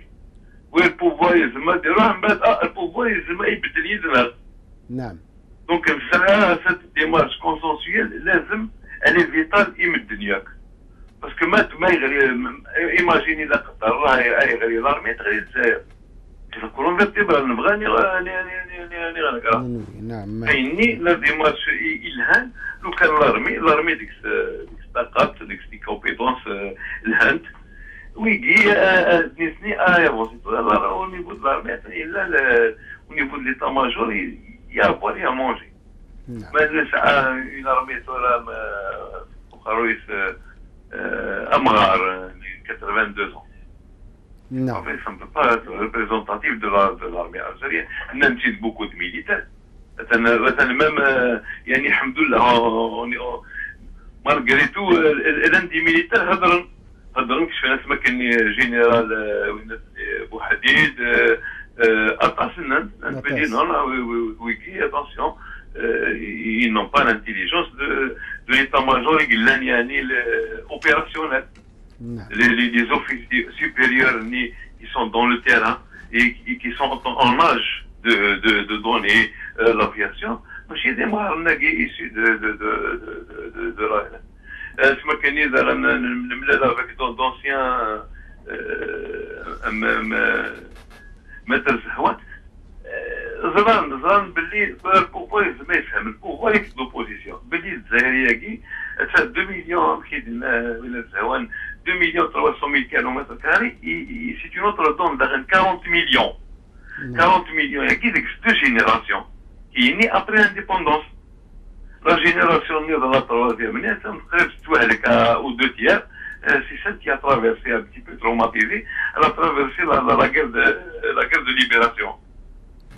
والبوفوار يلزم يديروه من بعد آه البوفوار يلزم يبدل يدنا نعم دونك مساعة سيت ديمارش كونسونسيال لازم الي فيتال يمد دنياك باسكو ما ما يغري ايماجيني لا قدر الله يغري لارمي تغري الجزائر كون فيرتيبرال نبغى ني ني ني ني ني غنقرا نعم عيني لا ديمارش الهان لو كان لارمي لارمي ديك الطاقات ديك ديك كومبيتونس الهانت ويجي نسني آه يافونسي أو نيفو دو لارمي لا أو نيفو دو ليتا ماجور يا بوار يا مونجي نعم ما نسعى اون ارمي تورا خرويس امغار 82 ans. En نعم fait, ça ne peut pas être représentatif de la- de l'armée algérienne. Même si beaucoup de militaires. même euh, يعني الحمد لله on- on- malgré tout الان دي ميليتير هضرن هضرن كيف ناس آه، وناس آه، بوحديد اتاسنن Atas. ويكي اتونسيون ils n'ont pas l'intelligence de, de l'état-major اللي يعني opérationnel نعم. Les, les, les officiers supérieurs qui sont dans le terrain et, et qui sont en, âge de, de, de donner euh, l'aviation, ماشي دي مهرناقي issus de, de, de, de, de, la سما كان يدار الملال avec d'anciens euh, م- م- متر زهوات زران زران باللي البوفوار ما يفهم البوفوار يكتب لوبوزيسيون باللي الجزائريه كي 2 مليون كي ولا زهوان 2 millions 300 000 kilomètres carrés, et- et c'est une autre donne dans 40 millions. 40 millions, il y a qui deux générations qui est née après l'indépendance. La génération née dans la troisième année, ça me crève tout avec à- aux deux tiers. Euh, c'est celle qui a traversé un petit peu traumatisée. Elle a traversé la, la, la guerre de la guerre de libération.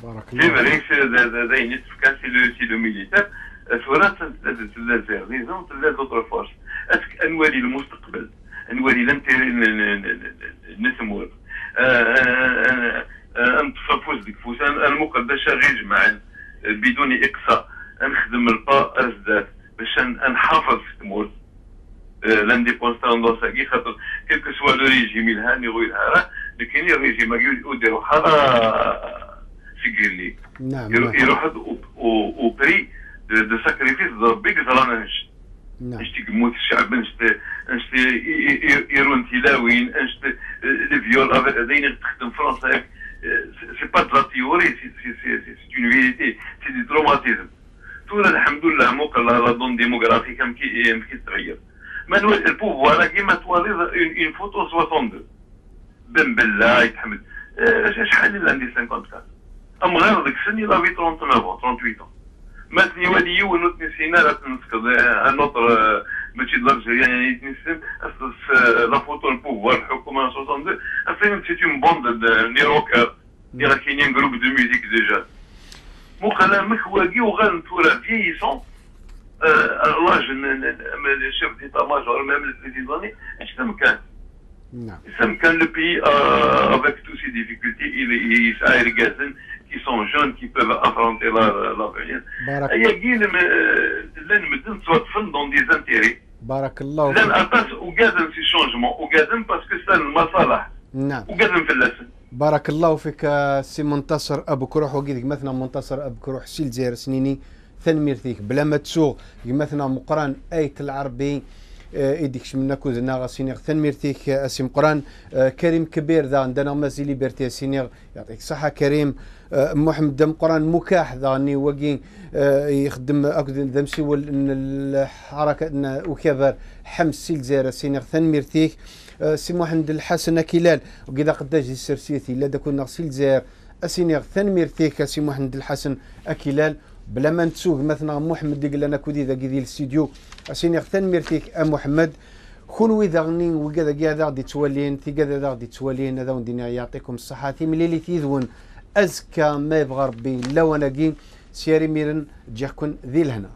بارك C'est الله vrai que c'est de- de- de- une efficace, c'est le, c'est le militaire. الفرات تلازم نظام تلازم d'autres forces. اسك نولي المستقبل نولي الانتيري نسمو نتفوز ديك فوس المقدسه غير جمعا بدون إقصاء. نخدم البا ازداد باش نحافظ في تمور لانديبوندونس كي خاطر كيلكو سوا لو ريجيم الهاني غير هذا لكن الريجيم يديروا حاله سيكيرلي نعم يروح نعم أو بري دو ساكريفيس ربي كثر نشت نعم. نشتي يموت الشعب نشتي نشتي يرون تلاوين نشتي لي فيول هذين تخدم فرنسا سي با دو لا تيوري سي سي سي اون فيريتي سي دي تروماتيزم تورا الحمد لله موقع لا دون ديموغرافي كم كي تغير. ما نولي البوفوار كيما توالي اون فوتو 62 بن بالله يتحمد آه، شحال اللي عندي 54 أم غير ذاك السن إلى في 39 38 ماتني ولي ونوتني سينا لا تنسكض اوتر ماشي الجزائر يعني تنسم لا فوتو البوفوار الحكومة 62 أصلا سيت اون بوند نيروكر اللي كاينين جروب دو ميوزيك ديجا مو كلامك واقي وغان تورا فييسون لاج الشيف ديتا ماجور ميم البريزيدوني اش كان نعم Sam quand le pays, euh, avec toutes ses difficultés, il, qui sont jeunes, qui peuvent affronter la- l'avenir. بارك Il y a soit fond dans des intérêts. بارك الله فيك اطاس وقادم في شونجمون وقادم باسكو سان المصالح نعم وقادم في اللسن بارك الله فيك سي منتصر ابو كروح وقيدك مثلا منتصر ابو كروح سي الجزائر سنيني ثنمير فيك بلا ما تسوق مثلا مقران ايت العربي آه، ايديك من كوز ناغا سينيغ ثنمير فيك اسي مقران كريم كبير ذا عندنا مازي ليبرتي سينيغ يعطيك الصحة كريم محمد دم قرآن مكاح ذا ني وقين آه، يخدم اكد ذا مسيول إن وكذا حمس سي الجزائر سينيغ ثنمير فيك آه، سي محمد الحسن كلال وكذا قداش السرسيتي لا داكون نغسي الجزائر أسينيغ ثنمير فيك سي محمد الحسن اكلال بلا ما نتسوق مثلا محمد يقول لنا كودي ذا كذي الاستديو أسينيغ ثنمير فيك ا محمد. كون وذا غني وكذا كذا غادي تولين في كذا غادي تولين هذا يعطيكم الصحة. في مليلي تيذون. أزكى ما يبغى ربي لا كين سياري ميرن جاكن ذي الهنا